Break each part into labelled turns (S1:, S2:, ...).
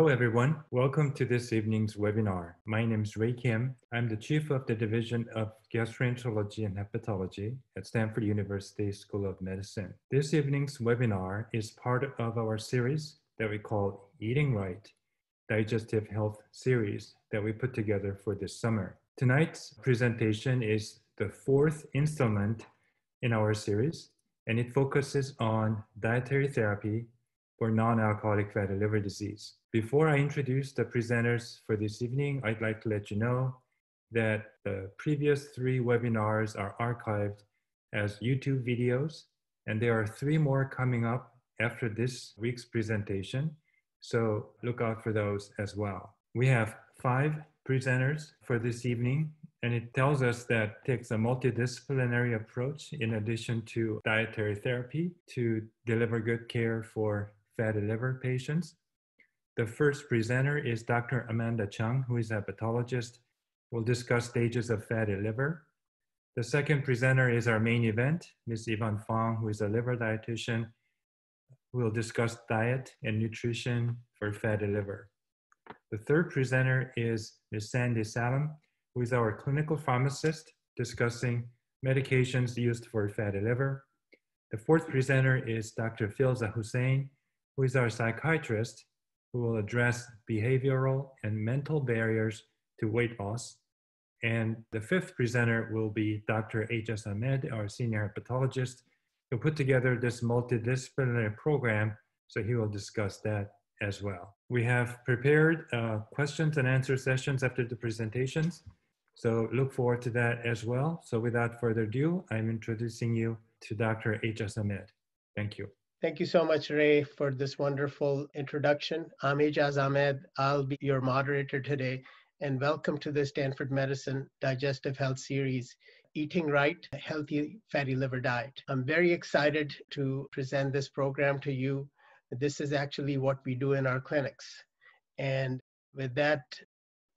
S1: Hello, everyone. Welcome to this evening's webinar. My name is Ray Kim. I'm the Chief of the Division of Gastroenterology and Hepatology at Stanford University School of Medicine. This evening's webinar is part of our series that we call Eating Right, Digestive Health series that we put together for this summer. Tonight's presentation is the fourth installment in our series, and it focuses on dietary therapy for non-alcoholic fatty liver disease. Before I introduce the presenters for this evening, I'd like to let you know that the previous three webinars are archived as YouTube videos, and there are three more coming up after this week's presentation. So look out for those as well. We have five presenters for this evening, and it tells us that it takes a multidisciplinary approach in addition to dietary therapy to deliver good care for fatty liver patients. The first presenter is Dr. Amanda Cheung, who is a pathologist. We'll discuss stages of fatty liver. The second presenter is our main event, Ms. Yvonne Fong, who is a liver dietitian. We'll discuss diet and nutrition for fatty liver. The third presenter is Ms. Sandy Salam, who is our clinical pharmacist discussing medications used for fatty liver. The fourth presenter is Dr. Filza Hussain, who is our psychiatrist, who will address behavioral and mental barriers to weight loss. And the fifth presenter will be Dr. Aijaz Ahmed, our senior hepatologist, who put together this multidisciplinary program, so he will discuss that as well. We have prepared uh, questions and answer sessions after the presentations, so look forward to that as well. So without further ado, I'm introducing you to Dr. Aijaz Ahmed. Thank you.
S2: Thank you so much, Ray, for this wonderful introduction. I'm Aijaz Ahmed. I'll be your moderator today, and welcome to the Stanford Medicine Digestive Health Series, Eating Right, Healthy Fatty Liver Diet. I'm very excited to present this program to you. This is actually what we do in our clinics. And with that,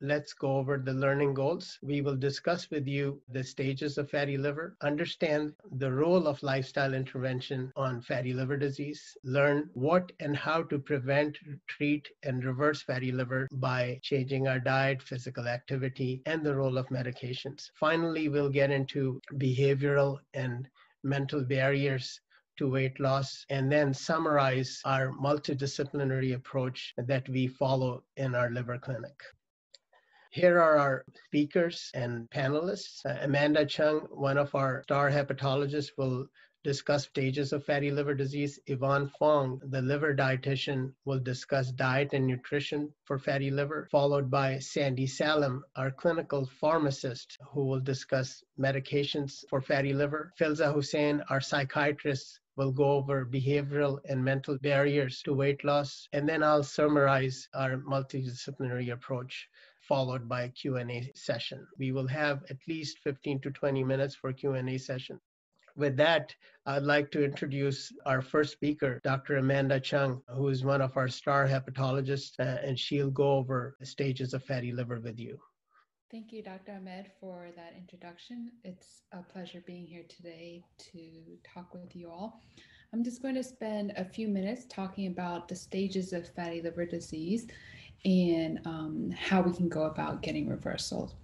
S2: let's go over the learning goals. We will discuss with you the stages of fatty liver, understand the role of lifestyle intervention on fatty liver disease, learn what and how to prevent, treat, and reverse fatty liver by changing our diet, physical activity, and the role of medications. Finally, we'll get into behavioral and mental barriers to weight loss, and then summarize our multidisciplinary approach that we follow in our liver clinic. Here are our speakers and panelists. Uh, Amanda Cheung, one of our star hepatologists, will discuss stages of fatty liver disease. Yvonne Fong, the liver dietitian, will discuss diet and nutrition for fatty liver, followed by Sandy Salam, our clinical pharmacist, who will discuss medications for fatty liver. Filza Hussain, our psychiatrist, will go over behavioral and mental barriers to weight loss. And then I'll summarize our multidisciplinary approach followed by a Q&A session. We will have at least 15 to 20 minutes for Q&A session. With that, I'd like to introduce our first speaker, Dr. Amanda Cheung, who is one of our star hepatologists, uh, and she'll go over the stages of fatty liver with you.
S3: Thank you, Dr. Ahmed, for that introduction. It's a pleasure being here today to talk with you all. I'm just going to spend a few minutes talking about the stages of fatty liver disease and um, how we can go about getting reversals.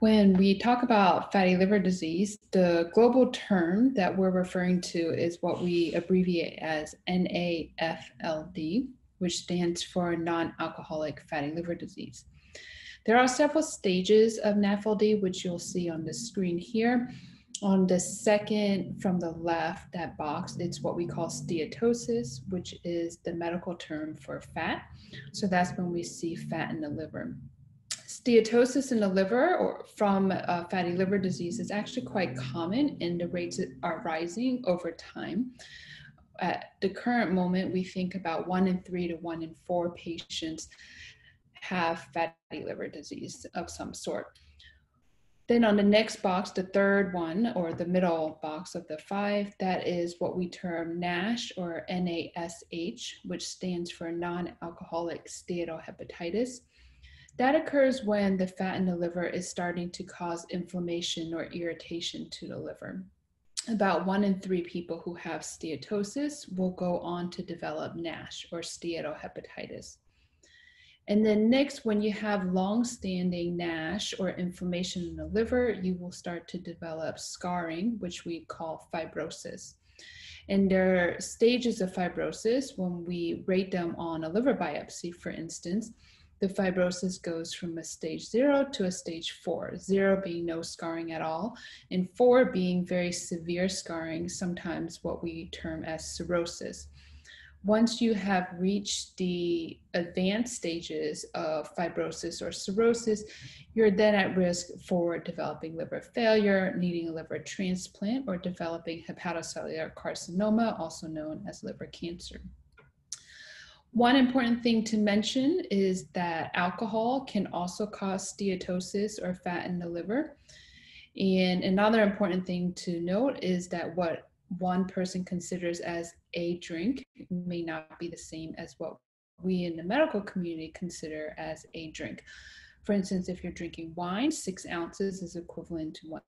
S3: When we talk about fatty liver disease, the global term that we're referring to is what we abbreviate as NAFLD, which stands for non alcoholic fatty liver disease. There are several stages of NAFLD, which you'll see on the screen here. On the second from the left, that box, it's what we call steatosis, which is the medical term for fat. So that's when we see fat in the liver. Steatosis in the liver or from uh, fatty liver disease is actually quite common and the rates are rising over time. At the current moment, we think about one in three to one in four patients have fatty liver disease of some sort. Then on the next box, the third one or the middle box of the five, that is what we term NASH or NASH, which stands for non-alcoholic steatohepatitis. That occurs when the fat in the liver is starting to cause inflammation or irritation to the liver. about one in three people who have steatosis will go on to develop NASH or steatohepatitis. And then next, when you have long-standing NASH or inflammation in the liver, you will start to develop scarring, which we call fibrosis. And there are stages of fibrosis when we rate them on a liver biopsy, for instance, the fibrosis goes from a stage zero to a stage four, zero being no scarring at all, and four being very severe scarring, sometimes what we term as cirrhosis. Once you have reached the advanced stages of fibrosis or cirrhosis, you're then at risk for developing liver failure, needing a liver transplant, or developing hepatocellular carcinoma, also known as liver cancer. One important thing to mention is that alcohol can also cause steatosis or fat in the liver. And another important thing to note is that what one person considers as a drink may not be the same as what we in the medical community consider as a drink. For instance, if you're drinking wine, six ounces is equivalent to one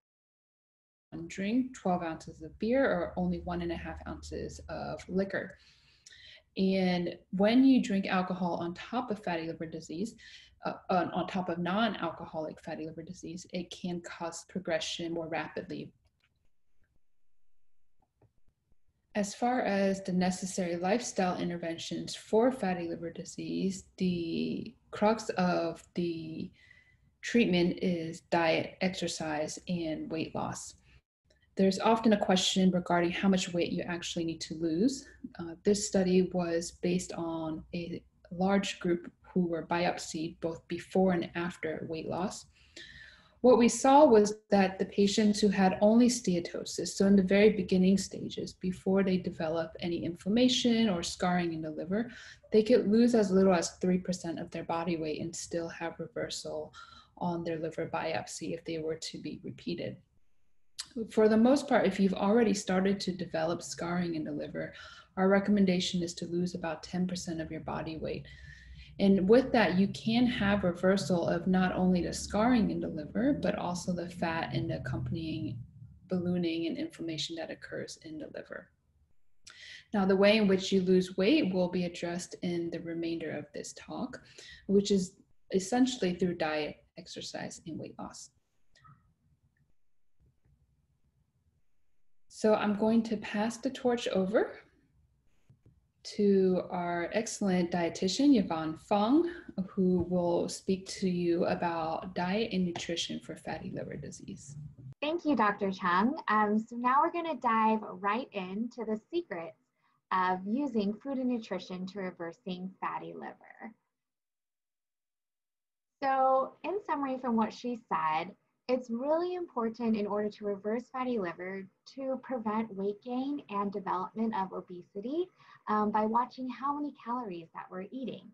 S3: drink, 12 ounces of beer, or only one and a half ounces of liquor. And when you drink alcohol on top of fatty liver disease, uh, on, on top of non alcoholic fatty liver disease, it can cause progression more rapidly. As far as the necessary lifestyle interventions for fatty liver disease, the crux of the treatment is diet, exercise, and weight loss. There's often a question regarding how much weight you actually need to lose. Uh, this study was based on a large group who were biopsied both before and after weight loss. What we saw was that the patients who had only steatosis, so in the very beginning stages, before they develop any inflammation or scarring in the liver, they could lose as little as 3% of their body weight and still have reversal on their liver biopsy if they were to be repeated for the most part, if you've already started to develop scarring in the liver, our recommendation is to lose about 10% of your body weight. And with that, you can have reversal of not only the scarring in the liver, but also the fat and the accompanying ballooning and inflammation that occurs in the liver. Now, the way in which you lose weight will be addressed in the remainder of this talk, which is essentially through diet, exercise, and weight loss. So I'm going to pass the torch over to our excellent dietitian, Yvonne Fong, who will speak to you about diet and nutrition for fatty liver disease.
S4: Thank you, Dr. Cheung. Um, so now we're going to dive right into the secrets of using food and nutrition to reversing fatty liver. So in summary from what she said, it's really important in order to reverse fatty liver to prevent weight gain and development of obesity um, by watching how many calories that we're eating.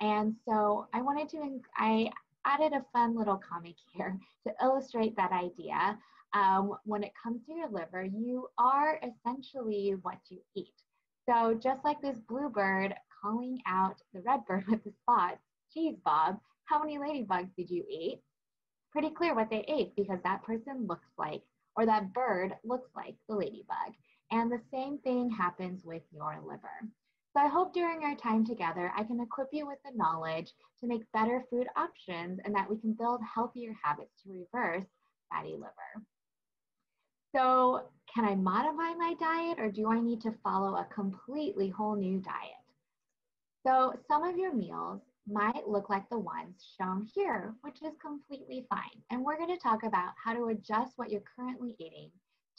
S4: And so I wanted to, I added a fun little comic here to illustrate that idea. Um, when it comes to your liver, you are essentially what you eat. So just like this bluebird calling out the red bird with the spots, geez, Bob, how many ladybugs did you eat? Pretty clear what they ate because that person looks like, or that bird looks like the ladybug. And the same thing happens with your liver. So I hope during our time together, I can equip you with the knowledge to make better food options and that we can build healthier habits to reverse fatty liver. So can I modify my diet or do I need to follow a completely whole new diet? So some of your meals might look like the ones shown here, which is completely fine. And we're going to talk about how to adjust what you're currently eating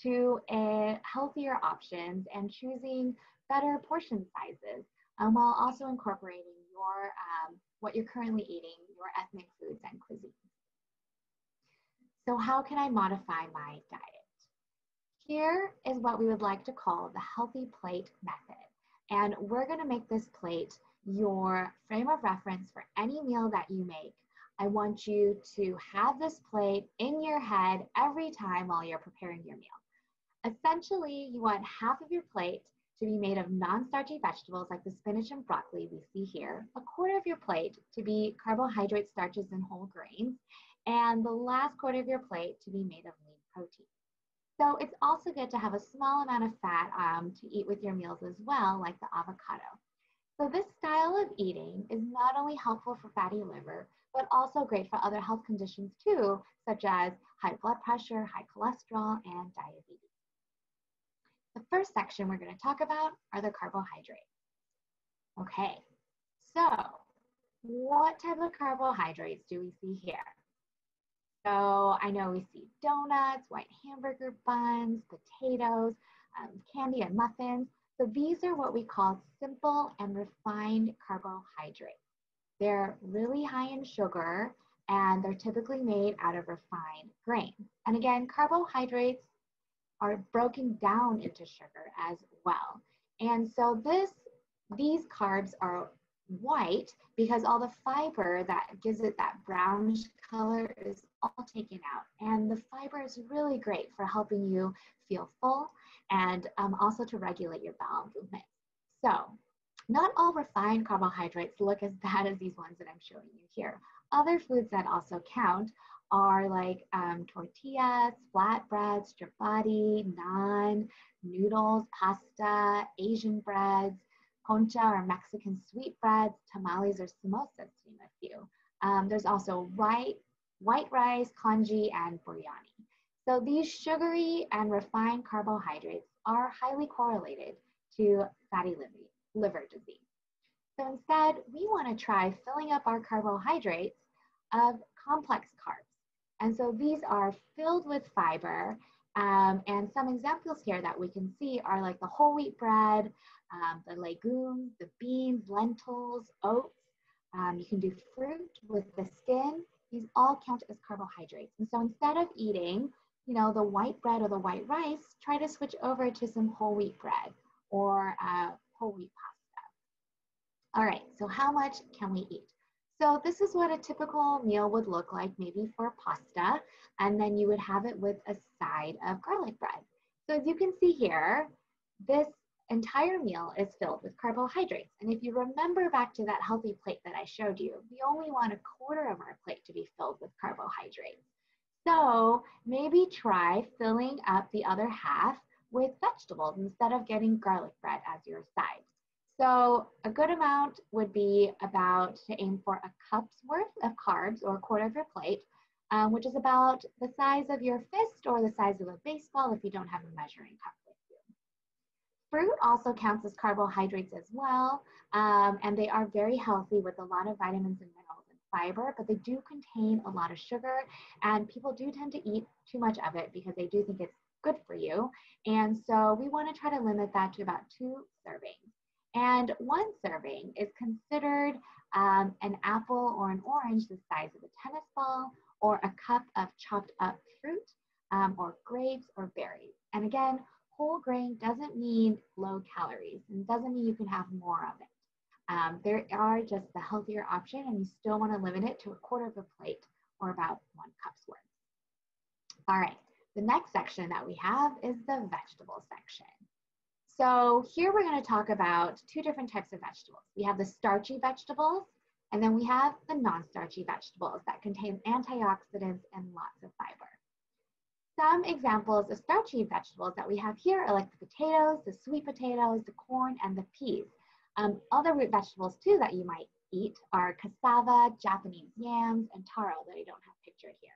S4: to a healthier options and choosing better portion sizes um, while also incorporating your um, what you're currently eating, your ethnic foods and cuisines. So how can I modify my diet? Here is what we would like to call the healthy plate method. And we're going to make this plate your frame of reference for any meal that you make. I want you to have this plate in your head every time while you're preparing your meal. Essentially, you want half of your plate to be made of non-starchy vegetables like the spinach and broccoli we see here, a quarter of your plate to be carbohydrate starches and whole grains, and the last quarter of your plate to be made of lean protein. So it's also good to have a small amount of fat um, to eat with your meals as well, like the avocado. So this style of eating is not only helpful for fatty liver, but also great for other health conditions too, such as high blood pressure, high cholesterol, and diabetes. The first section we're going to talk about are the carbohydrates. Okay, so what type of carbohydrates do we see here? So I know we see donuts, white hamburger buns, potatoes, um, candy and muffins. So these are what we call simple and refined carbohydrates. They're really high in sugar and they're typically made out of refined grain. And again, carbohydrates are broken down into sugar as well. And so this, these carbs are white because all the fiber that gives it that brownish color is all taken out. And the fiber is really great for helping you feel full and um, also to regulate your bowel movement. So not all refined carbohydrates look as bad as these ones that I'm showing you here. Other foods that also count are like um, tortillas, flatbreads, chapati, naan, noodles, pasta, Asian breads, concha or Mexican sweetbreads, tamales or samosas, to name a few. Um, there's also white, white rice, congee, and biryani. So these sugary and refined carbohydrates are highly correlated to fatty liver, liver disease. So instead, we want to try filling up our carbohydrates of complex carbs. And so these are filled with fiber. Um, and some examples here that we can see are like the whole wheat bread, um, the legumes, the beans, lentils, oats. Um, you can do fruit with the skin. These all count as carbohydrates. And so instead of eating, you know, the white bread or the white rice, try to switch over to some whole wheat bread or uh, whole wheat pasta. All right, so how much can we eat? So this is what a typical meal would look like maybe for pasta, and then you would have it with a side of garlic bread. So as you can see here, this entire meal is filled with carbohydrates. And if you remember back to that healthy plate that I showed you, we only want a quarter of our plate to be filled with carbohydrates. So maybe try filling up the other half with vegetables instead of getting garlic bread as your side. So a good amount would be about to aim for a cup's worth of carbs or a quarter of your plate, um, which is about the size of your fist or the size of a baseball if you don't have a measuring cup. Fruit also counts as carbohydrates as well, um, and they are very healthy with a lot of vitamins and minerals and fiber, but they do contain a lot of sugar, and people do tend to eat too much of it because they do think it's good for you. And so we want to try to limit that to about two servings. And one serving is considered um, an apple or an orange the size of a tennis ball, or a cup of chopped up fruit, um, or grapes or berries. And again, whole grain doesn't mean low calories and doesn't mean you can have more of it. Um, there are just the healthier option, and you still want to limit it to a quarter of a plate or about one cup's worth. All right, the next section that we have is the vegetable section. So here we're going to talk about two different types of vegetables. We have the starchy vegetables, and then we have the non-starchy vegetables that contain antioxidants and lots of fiber. Some examples of starchy vegetables that we have here are like the potatoes, the sweet potatoes, the corn, and the peas. Um, other root vegetables too that you might eat are cassava, Japanese yams, and taro that I don't have pictured here.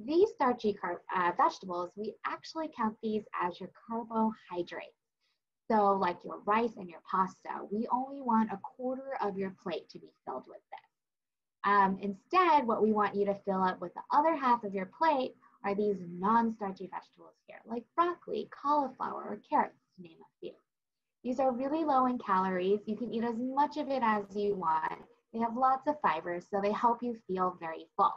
S4: These starchy uh, vegetables, we actually count these as your carbohydrates. So like your rice and your pasta, we only want a quarter of your plate to be filled with this. Um, instead, what we want you to fill up with the other half of your plate are these non-starchy vegetables here, like broccoli, cauliflower, or carrots, to name a few. These are really low in calories. You can eat as much of it as you want. They have lots of fiber, so they help you feel very full.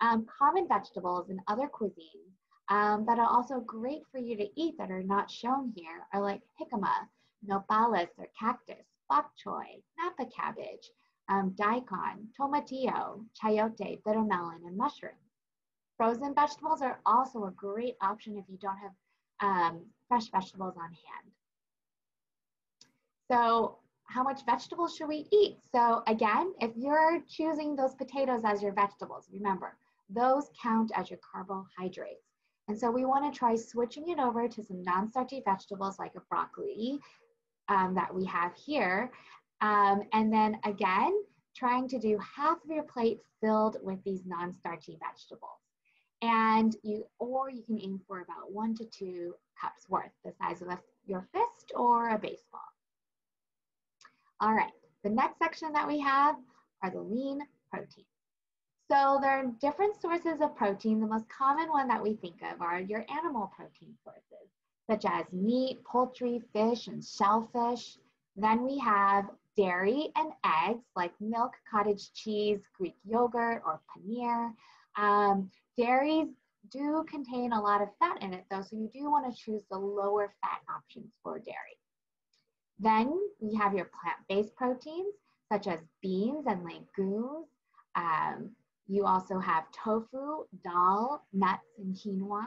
S4: Um, common vegetables in other cuisines um, that are also great for you to eat that are not shown here are like jicama, nopales or cactus, bok choy, napa cabbage, um, daikon, tomatillo, chayote, bitter melon, and mushroom. Frozen vegetables are also a great option if you don't have um, fresh vegetables on hand. So how much vegetables should we eat? So again, if you're choosing those potatoes as your vegetables, remember, those count as your carbohydrates. And so we want to try switching it over to some non-starchy vegetables like a broccoli um, that we have here. Um, and then again, trying to do half of your plate filled with these non-starchy vegetables. And you, or you can aim for about one to two cups worth, the size of a, your fist or a baseball. All right, the next section that we have are the lean proteins. So there are different sources of protein. The most common one that we think of are your animal protein sources, such as meat, poultry, fish, and shellfish. Then we have dairy and eggs like milk, cottage cheese, Greek yogurt, or paneer. Um, dairies do contain a lot of fat in it though, so you do want to choose the lower fat options for dairy. Then we have your plant-based proteins such as beans and legumes, um, you also have tofu, dal, nuts, and quinoa.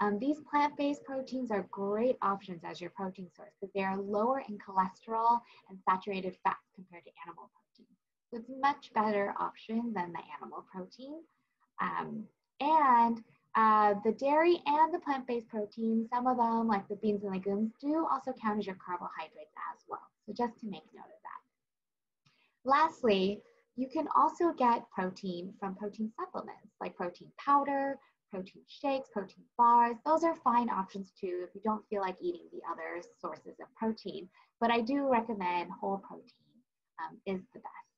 S4: Um, these plant-based proteins are great options as your protein source because they are lower in cholesterol and saturated fats compared to animal protein. So it's a much better option than the animal protein. Um, and uh, the dairy and the plant-based proteins, some of them, like the beans and legumes, do also count as your carbohydrates as well. So just to make note of that. Lastly, you can also get protein from protein supplements like protein powder, protein shakes, protein bars. Those are fine options too if you don't feel like eating the other sources of protein. But I do recommend whole protein um, is the best,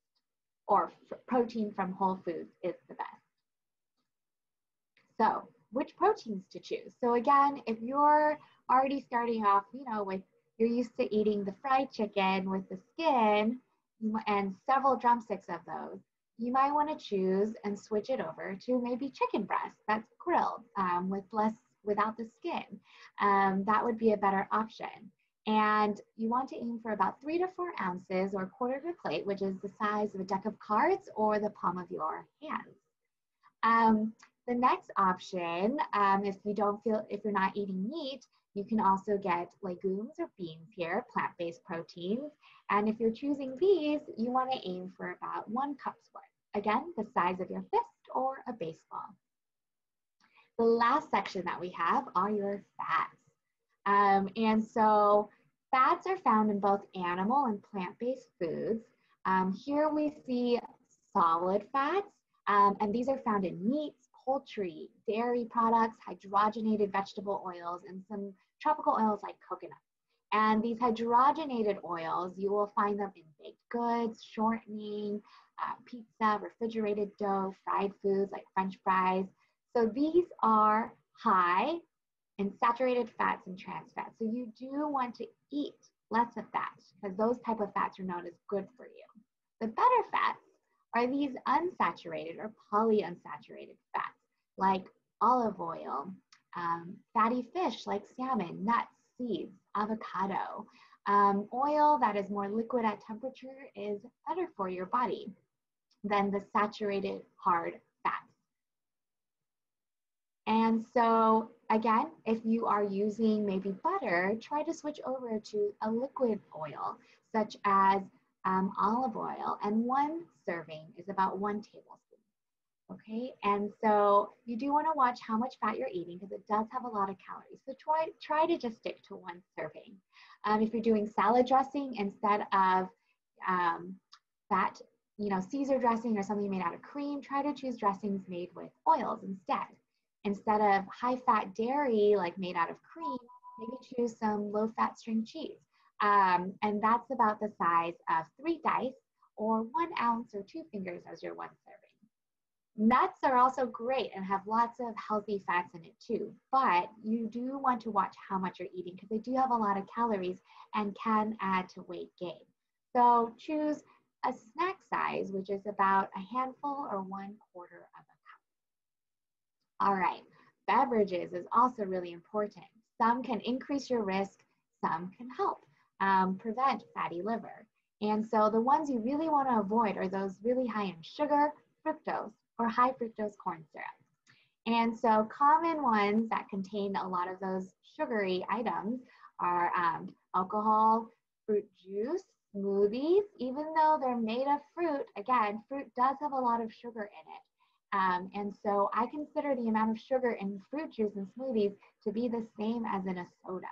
S4: or protein from whole foods is the best. So, which proteins to choose? So again, if you're already starting off, you know, with you're used to eating the fried chicken with the skin, and several drumsticks of those, you might want to choose and switch it over to maybe chicken breast that's grilled um, with less without the skin. Um, that would be a better option. And you want to aim for about three to four ounces or a quarter of a plate, which is the size of a deck of cards or the palm of your hands. Um, the next option, um, if you don't feel, if you're not eating meat, you can also get legumes or beans here, plant-based proteins. And if you're choosing these, you want to aim for about one cup's worth. Again, the size of your fist or a baseball. The last section that we have are your fats. Um, and so fats are found in both animal and plant-based foods. Um, here we see solid fats, um, and these are found in meats, poultry, dairy products, hydrogenated vegetable oils, and some tropical oils like coconut. And these hydrogenated oils, you will find them in baked goods, shortening, uh, pizza, refrigerated dough, fried foods like french fries. So these are high in saturated fats and trans fats. So you do want to eat less of that because those type of fats are known as good for you. The better fats are these unsaturated or polyunsaturated fats like olive oil, um, fatty fish like salmon, nuts, seeds, avocado. Um, oil that is more liquid at temperature is better for your body than the saturated hard fats. And so again, if you are using maybe butter, try to switch over to a liquid oil such as um, olive oil and one serving is about one tablespoon okay? And so you do wanna watch how much fat you're eating because it does have a lot of calories. So try, try to just stick to one serving. Um, if you're doing salad dressing instead of um, fat, you know, Caesar dressing or something made out of cream, try to choose dressings made with oils instead. Instead of high fat dairy, like made out of cream, maybe choose some low fat string cheese. Um, and that's about the size of three dice or one ounce or two fingers as your one serving. Nuts are also great and have lots of healthy fats in it too, but you do want to watch how much you're eating because they do have a lot of calories and can add to weight gain. So choose a snack size, which is about a handful or one quarter of a cup. All right, beverages is also really important. Some can increase your risk, some can help um, prevent fatty liver. And so the ones you really want to avoid are those really high in sugar, fructose, or high fructose corn syrup. And so common ones that contain a lot of those sugary items are um, alcohol, fruit juice, smoothies, even though they're made of fruit, again, fruit does have a lot of sugar in it. Um, and so I consider the amount of sugar in fruit juice and smoothies to be the same as in a soda.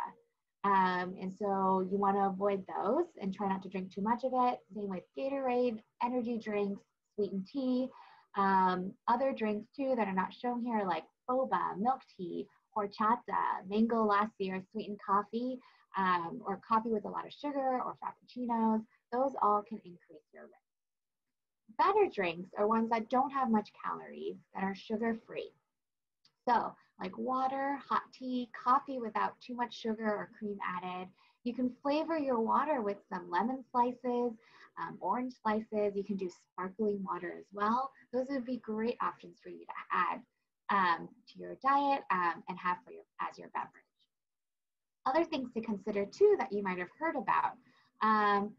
S4: Um, and so you want to avoid those and try not to drink too much of it. Same with Gatorade, energy drinks, sweetened tea. Um, other drinks too that are not shown here, like boba, milk tea, horchata, mango lassi, or sweetened coffee, um, or coffee with a lot of sugar, or frappuccinos. Those all can increase your risk. Better drinks are ones that don't have much calories, that are sugar free. So, like water, hot tea, coffee without too much sugar or cream added. You can flavor your water with some lemon slices, um, orange slices. You can do sparkling water as well. Those would be great options for you to add um, to your diet um, and have for your, as your beverage. Other things to consider too that you might have heard about. Um,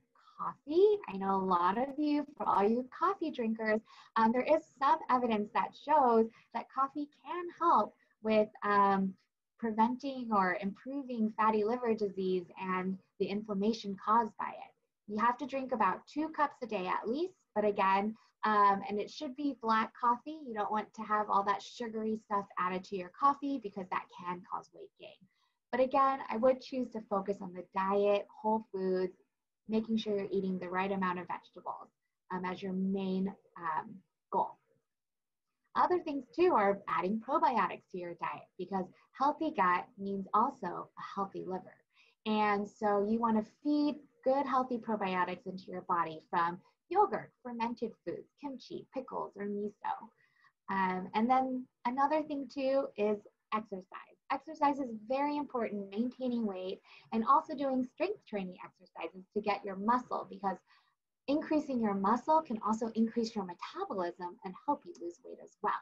S4: coffee. I know a lot of you, for all you coffee drinkers, um, there is some evidence that shows that coffee can help with um, preventing or improving fatty liver disease and the inflammation caused by it. You have to drink about two cups a day at least, but again, um, and it should be black coffee. You don't want to have all that sugary stuff added to your coffee because that can cause weight gain. But again, I would choose to focus on the diet, whole foods, making sure you're eating the right amount of vegetables um, as your main um, goal. Other things too are adding probiotics to your diet because healthy gut means also a healthy liver. And so you want to feed good healthy probiotics into your body from yogurt, fermented foods, kimchi, pickles, or miso. Um, and then another thing too is exercise. Exercise is very important, maintaining weight and also doing strength training exercises to get your muscle because increasing your muscle can also increase your metabolism and help you lose weight as well.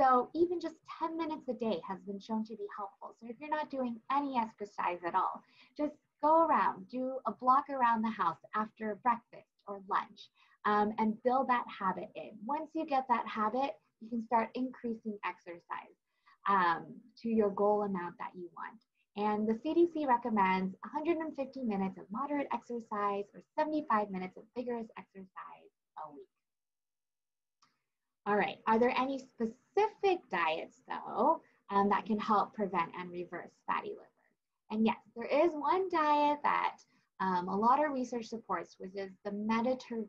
S4: So even just 10 minutes a day has been shown to be helpful. So if you're not doing any exercise at all, just go around, do a block around the house after breakfast or lunch, um, and build that habit in. Once you get that habit, you can start increasing exercise um, to your goal amount that you want. And the CDC recommends 150 minutes of moderate exercise or 75 minutes of vigorous exercise a week. All right, are there any specific diets though um, that can help prevent and reverse fatty liver? And yes, there is one diet that um, a lot of research supports, which is the Mediterranean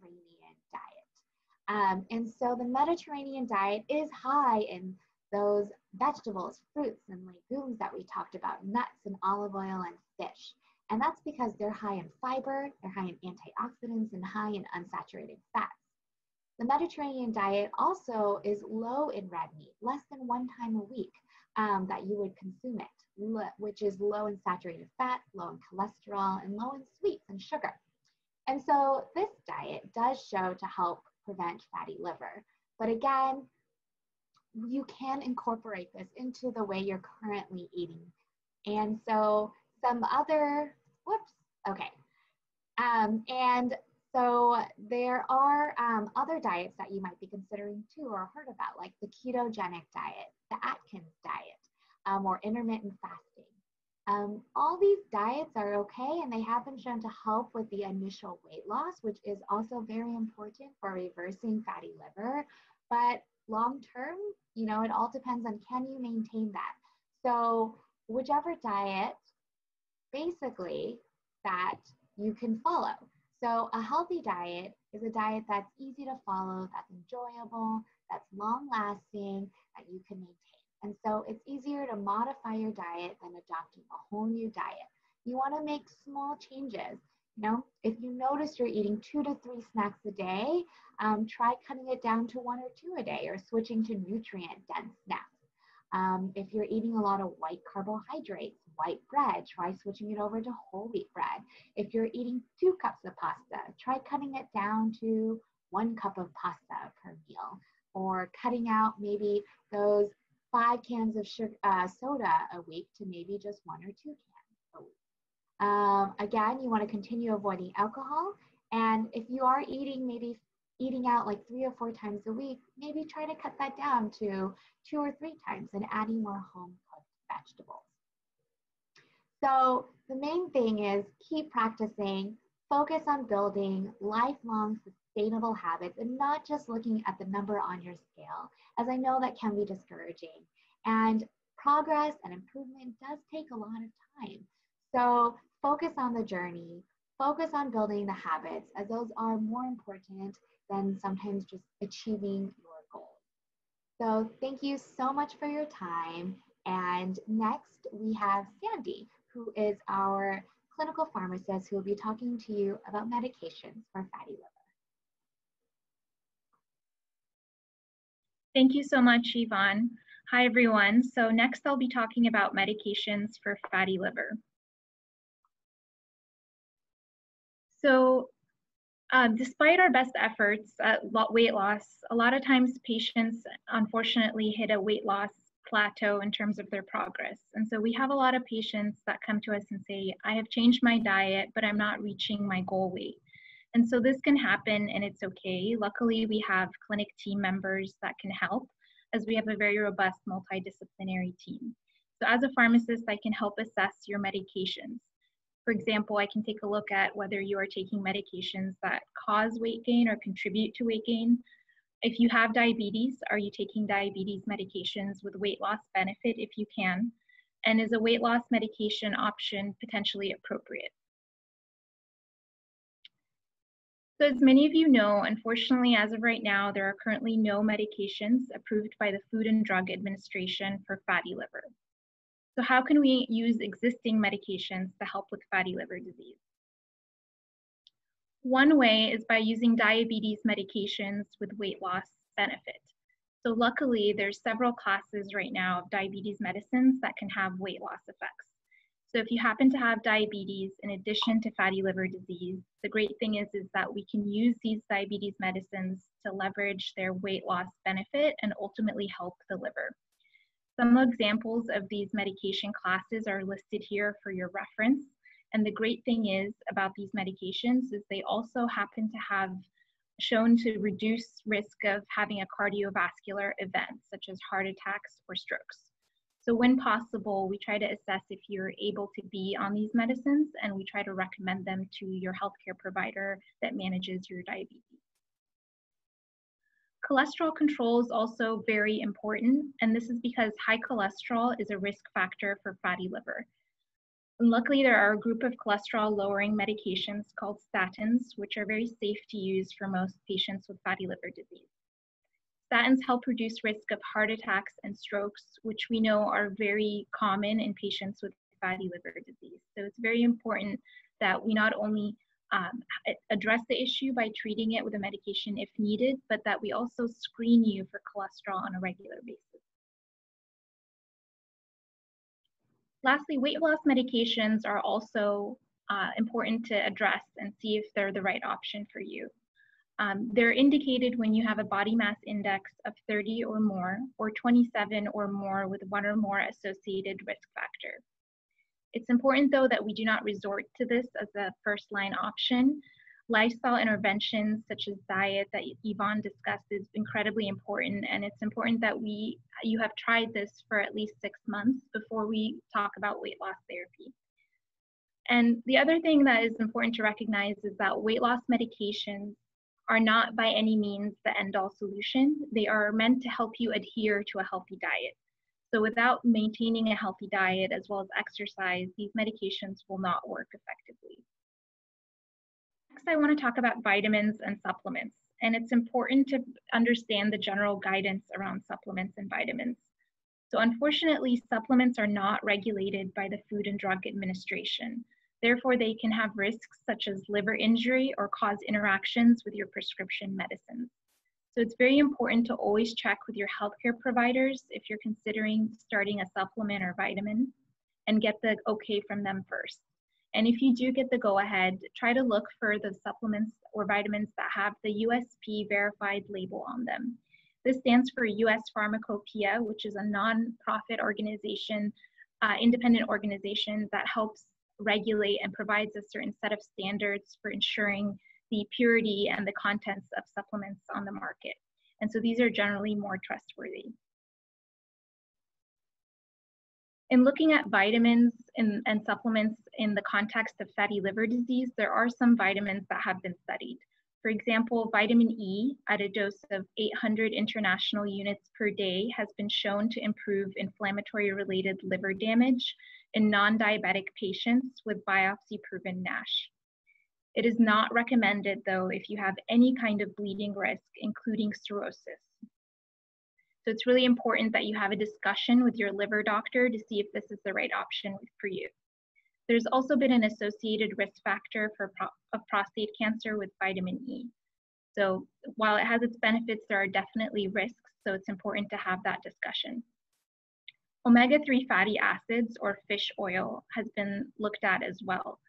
S4: diet. Um, and so the Mediterranean diet is high in those vegetables, fruits, and legumes that we talked about, nuts and olive oil and fish. And that's because they're high in fiber, they're high in antioxidants, and high in unsaturated fats. The Mediterranean diet also is low in red meat, less than one time a week um, that you would consume it, which is low in saturated fat, low in cholesterol, and low in sweets and sugar. And so this diet does show to help prevent fatty liver. But again, you can incorporate this into the way you're currently eating. And so some other, whoops, okay. Um, and so there are um, other diets that you might be considering too or heard about, like the ketogenic diet, the Atkins diet, um, or intermittent fasting. Um, all these diets are okay and they have been shown to help with the initial weight loss, which is also very important for reversing fatty liver. But long term, you know, it all depends on can you maintain that. So, whichever diet basically that you can follow. So, a healthy diet is a diet that's easy to follow, that's enjoyable, that's long lasting, that you can maintain. And so, it's easier to modify your diet than adopting a whole new diet. You want to make small changes. You know, if you notice you're eating two to three snacks a day, um, try cutting it down to one or two a day or switching to nutrient dense snacks. Um, if you're eating a lot of white carbohydrates, white bread, try switching it over to whole wheat bread. If you're eating two cups of pasta, try cutting it down to one cup of pasta per meal, or cutting out maybe those five cans of sugar, uh, soda a week to maybe just one or two cans. Um, again, you want to continue avoiding alcohol. And if you are eating maybe eating out like three or four times a week, maybe try to cut that down to two or three times and adding more home cooked vegetables. So the main thing is keep practicing, focus on building lifelong sustainable habits and not just looking at the number on your scale, as I know that can be discouraging. And progress and improvement does take a lot of time. So focus on the journey, focus on building the habits, as those are more important than sometimes just achieving your goals. So thank you so much for your time. And next we have Sandy, who is our clinical pharmacist who will be talking to you about medications for fatty liver.
S5: Thank you so much, Yvonne. Hi, everyone. So next I'll be talking about medications for fatty liver. So uh, despite our best efforts at weight loss, a lot of times patients unfortunately hit a weight loss plateau in terms of their progress. And so we have a lot of patients that come to us and say, I have changed my diet, but I'm not reaching my goal weight. And so this can happen and it's okay. Luckily, we have clinic team members that can help as we have a very robust multidisciplinary team. So as a pharmacist, I can help assess your medications. For example, I can take a look at whether you are taking medications that cause weight gain or contribute to weight gain. If you have diabetes, are you taking diabetes medications with weight loss benefit if you can? And is a weight loss medication option potentially appropriate? So as many of you know, unfortunately, as of right now, there are currently no medications approved by the Food and Drug Administration for fatty liver. So how can we use existing medications to help with fatty liver disease? One way is by using diabetes medications with weight loss benefit. So luckily, there's several classes right now of diabetes medicines that can have weight loss effects. So if you happen to have diabetes in addition to fatty liver disease, the great thing is, is that we can use these diabetes medicines to leverage their weight loss benefit and ultimately help the liver. Some examples of these medication classes are listed here for your reference. And the great thing is about these medications is they also happen to have shown to reduce risk of having a cardiovascular event, such as heart attacks or strokes. So when possible, we try to assess if you're able to be on these medicines and we try to recommend them to your healthcare provider that manages your diabetes. Cholesterol control is also very important, and this is because high cholesterol is a risk factor for fatty liver. And luckily, there are a group of cholesterol lowering medications called statins, which are very safe to use for most patients with fatty liver disease. Statins help reduce risk of heart attacks and strokes, which we know are very common in patients with fatty liver disease. So it's very important that we not only um, address the issue by treating it with a medication if needed, but that we also screen you for cholesterol on a regular basis. Lastly, weight loss medications are also uh, important to address and see if they're the right option for you. Um, they're indicated when you have a body mass index of 30 or more, or 27 or more with one or more associated risk factor. It's important though that we do not resort to this as a first line option. Lifestyle interventions such as diet that Yvonne discussed is incredibly important and it's important that we you have tried this for at least six months before we talk about weight loss therapy. And the other thing that is important to recognize is that weight loss medications are not by any means the end all solution. They are meant to help you adhere to a healthy diet. So without maintaining a healthy diet as well as exercise, these medications will not work effectively. Next, I want to talk about vitamins and supplements. And it's important to understand the general guidance around supplements and vitamins. So unfortunately, supplements are not regulated by the Food and Drug Administration. Therefore, they can have risks such as liver injury or cause interactions with your prescription medicines. So it's very important to always check with your healthcare providers if you're considering starting a supplement or vitamin and get the okay from them first. And if you do get the go ahead, try to look for the supplements or vitamins that have the USP verified label on them. This stands for US Pharmacopoeia, which is a non-profit organization, uh, independent organization that helps regulate and provides a certain set of standards for ensuring the purity and the contents of supplements on the market. And so these are generally more trustworthy. In looking at vitamins and, and supplements in the context of fatty liver disease, there are some vitamins that have been studied. For example, vitamin E at a dose of 800 international units per day has been shown to improve inflammatory related liver damage in non-diabetic patients with biopsy-proven NASH. It is not recommended though if you have any kind of bleeding risk, including cirrhosis. So it's really important that you have a discussion with your liver doctor to see if this is the right option for you. There's also been an associated risk factor for pro of prostate cancer with vitamin E. So while it has its benefits, there are definitely risks, so it's important to have that discussion. Omega-3 fatty acids or fish oil has been looked at as well.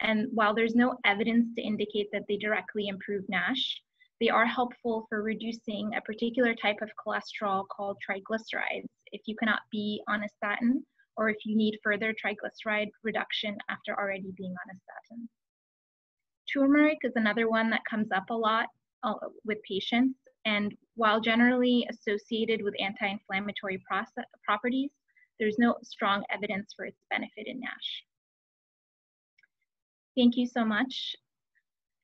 S5: And while there's no evidence to indicate that they directly improve NASH, they are helpful for reducing a particular type of cholesterol called triglycerides if you cannot be on a statin or if you need further triglyceride reduction after already being on a statin. Turmeric is another one that comes up a lot uh, with patients, and while generally associated with anti-inflammatory properties, there's no strong evidence for its benefit in NASH. Thank you so much.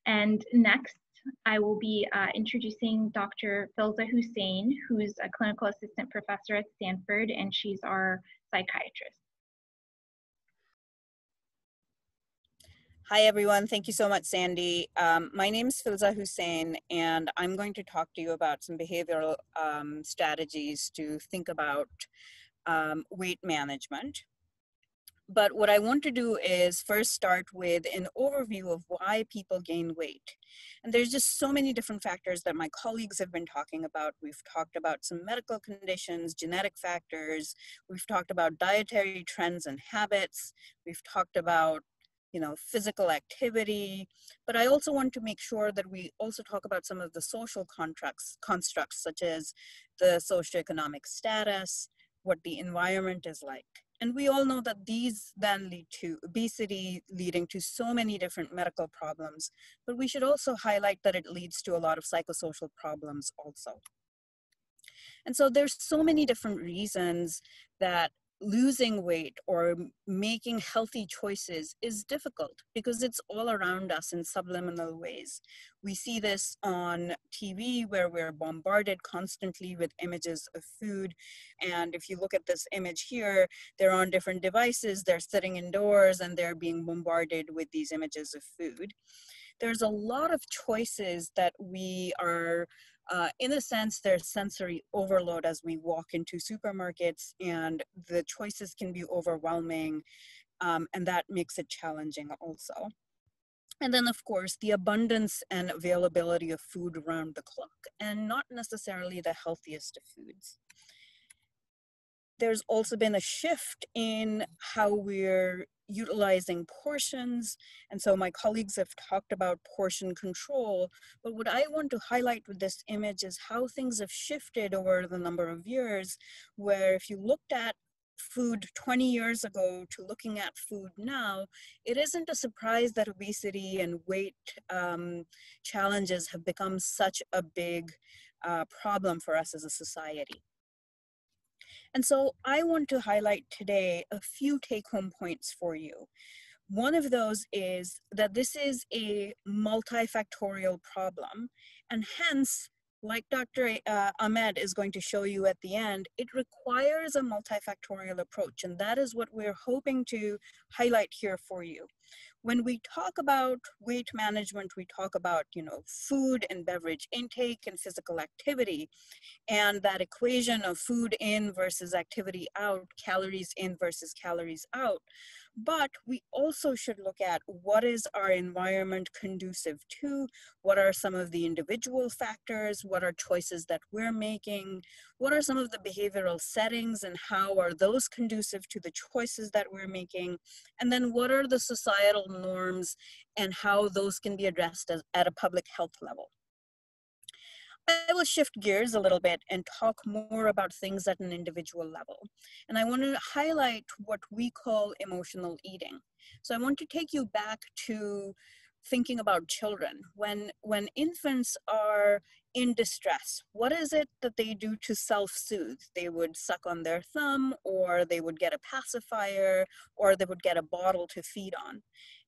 S5: And next, I will be uh, introducing Dr. Filza Hussain, who's a clinical assistant professor at Stanford, and she's our psychiatrist.
S6: Hi, everyone. Thank you so much, Sandy. Um, my name is Filza Hussain, and I'm going to talk to you about some behavioral um, strategies to think about um, weight management. But what I want to do is first start with an overview of why people gain weight. And there's just so many different factors that my colleagues have been talking about. We've talked about some medical conditions, genetic factors. We've talked about dietary trends and habits. We've talked about you know, physical activity. But I also want to make sure that we also talk about some of the social contracts, constructs, such as the socioeconomic status, what the environment is like. And we all know that these then lead to obesity, leading to so many different medical problems. But we should also highlight that it leads to a lot of psychosocial problems also. And so there's so many different reasons that losing weight or making healthy choices is difficult because it's all around us in subliminal ways. We see this on TV where we're bombarded constantly with images of food. And if you look at this image here, they're on different devices, they're sitting indoors, and they're being bombarded with these images of food. There's a lot of choices that we are uh, in a sense, there's sensory overload as we walk into supermarkets, and the choices can be overwhelming, um, and that makes it challenging also. And then, of course, the abundance and availability of food around the clock, and not necessarily the healthiest of foods there's also been a shift in how we're utilizing portions. And so my colleagues have talked about portion control. But what I want to highlight with this image is how things have shifted over the number of years, where if you looked at food 20 years ago to looking at food now, it isn't a surprise that obesity and weight um, challenges have become such a big uh, problem for us as a society. And so I want to highlight today a few take home points for you. One of those is that this is a multifactorial problem, and hence, like Dr. Uh, Ahmed is going to show you at the end, it requires a multifactorial approach, and that is what we're hoping to highlight here for you. When we talk about weight management, we talk about, you know, food and beverage intake and physical activity, and that equation of food in versus activity out, calories in versus calories out. But we also should look at what is our environment conducive to, what are some of the individual factors, what are choices that we're making, what are some of the behavioral settings and how are those conducive to the choices that we're making, and then what are the societal norms and how those can be addressed as, at a public health level. I will shift gears a little bit and talk more about things at an individual level. And I want to highlight what we call emotional eating. So I want to take you back to thinking about children. When, when infants are in distress, what is it that they do to self soothe? They would suck on their thumb, or they would get a pacifier, or they would get a bottle to feed on.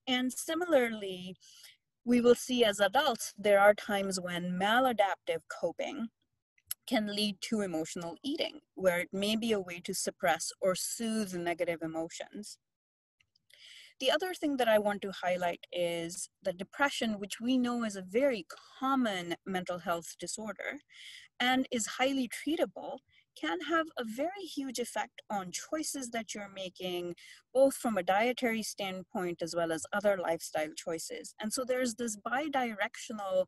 S6: And similarly, we will see as adults, there are times when maladaptive coping can lead to emotional eating, where it may be a way to suppress or soothe negative emotions. The other thing that I want to highlight is that depression, which we know is a very common mental health disorder and is highly treatable, can have a very huge effect on choices that you're making, both from a dietary standpoint as well as other lifestyle choices. And so there's this bi-directional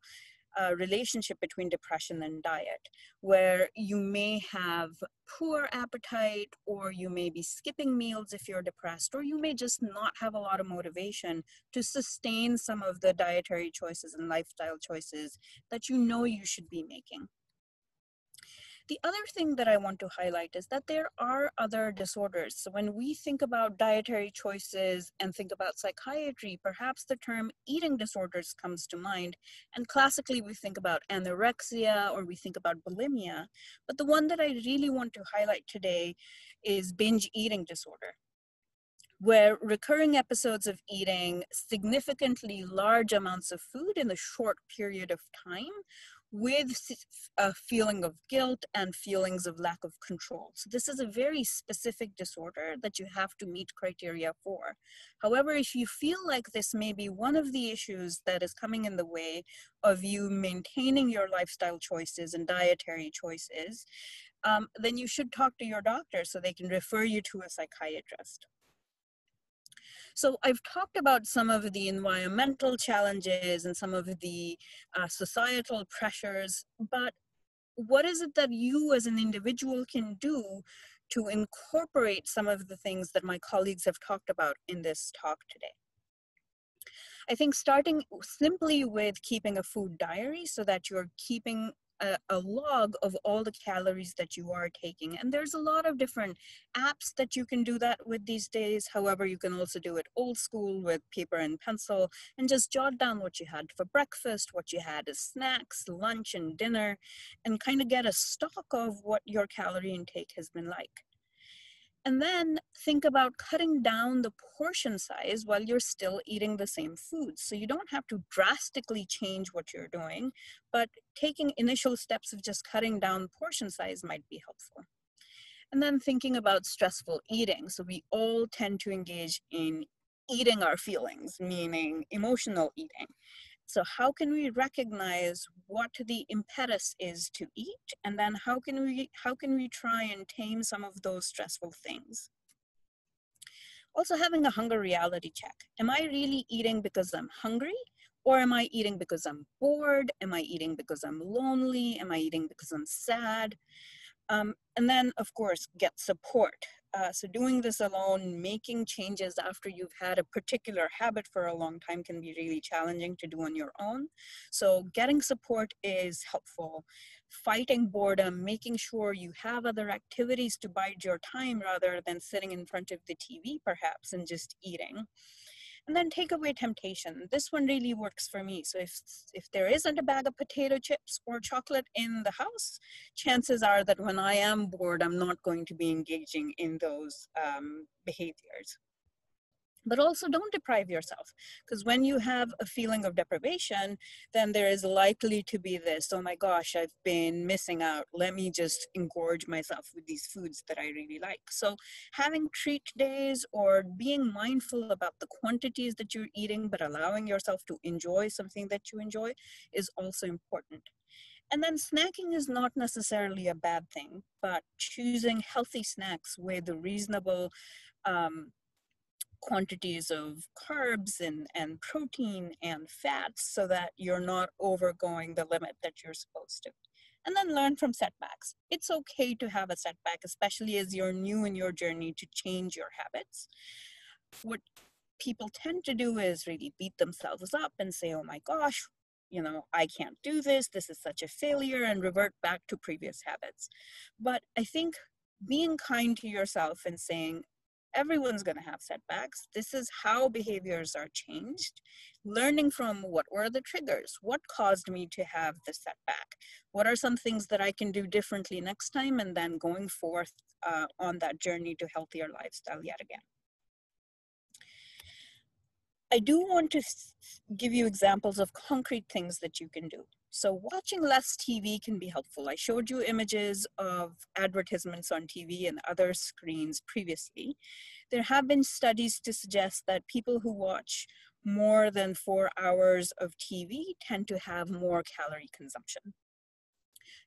S6: uh, relationship between depression and diet, where you may have poor appetite, or you may be skipping meals if you're depressed, or you may just not have a lot of motivation to sustain some of the dietary choices and lifestyle choices that you know you should be making. The other thing that I want to highlight is that there are other disorders. So when we think about dietary choices and think about psychiatry, perhaps the term eating disorders comes to mind. And classically, we think about anorexia or we think about bulimia. But the one that I really want to highlight today is binge eating disorder where recurring episodes of eating significantly large amounts of food in a short period of time with a feeling of guilt and feelings of lack of control. So this is a very specific disorder that you have to meet criteria for. However, if you feel like this may be one of the issues that is coming in the way of you maintaining your lifestyle choices and dietary choices, um, then you should talk to your doctor so they can refer you to a psychiatrist. So I've talked about some of the environmental challenges and some of the uh, societal pressures, but what is it that you as an individual can do to incorporate some of the things that my colleagues have talked about in this talk today? I think starting simply with keeping a food diary so that you're keeping a, a, log of all the calories that you are taking. And there's a lot of different apps that you can do that with these days. However, you can also do it old school with paper and pencil and just jot down what you had for breakfast, what you had as snacks, lunch, and dinner, and kind of get a stock of what your calorie intake has been like. And then think about cutting down the portion size while you're still eating the same food. So you don't have to drastically change what you're doing, but taking initial steps of just cutting down portion size might be helpful. And then thinking about stressful eating. So we all tend to engage in eating our feelings, meaning emotional eating. So how can we recognize what the impetus is to eat? And then how can we, how can we try and tame some of those stressful things? Also having a hunger reality check. Am I really eating because I'm hungry? Or am I eating because I'm bored? Am I eating because I'm lonely? Am I eating because I'm sad? Um, and then, of course, get support. Uh, so doing this alone, making changes after you've had a particular habit for a long time can be really challenging to do on your own. So getting support is helpful. Fighting boredom, making sure you have other activities to bide your time rather than sitting in front of the TV perhaps and just eating and then take away temptation. This one really works for me. So if if there isn't a bag of potato chips or chocolate in the house chances are that when i am bored i'm not going to be engaging in those um, behaviors but also don't deprive yourself because when you have a feeling of deprivation then there is likely to be this oh my gosh i've been missing out. Let me just engorge myself with these foods that i really like. So having treat days or being mindful about the quantities that you're eating but allowing yourself to enjoy something that you enjoy is also important. And then snacking is not necessarily a bad thing, but choosing healthy snacks with a reasonable um, quantities of carbs and, and protein and fats so that you're not overgoing the limit that you're supposed to. And then learn from setbacks. It's okay to have a setback, especially as you're new in your journey to change your habits. What people tend to do is really beat themselves up and say, oh my gosh, you know, I can't do this, this is such a failure, and revert back to previous habits. But I think being kind to yourself and saying, everyone's going to have setbacks. This is how behaviors are changed. Learning from what were the triggers? What caused me to have the setback? What are some things that I can do differently next time? And then going forth uh, on that journey to healthier lifestyle yet again. I do want to give you examples of concrete things that you can do. So watching less TV can be helpful. I showed you images of advertisements on TV and other screens previously. There have been studies to suggest that people who watch more than four hours of TV tend to have more calorie consumption.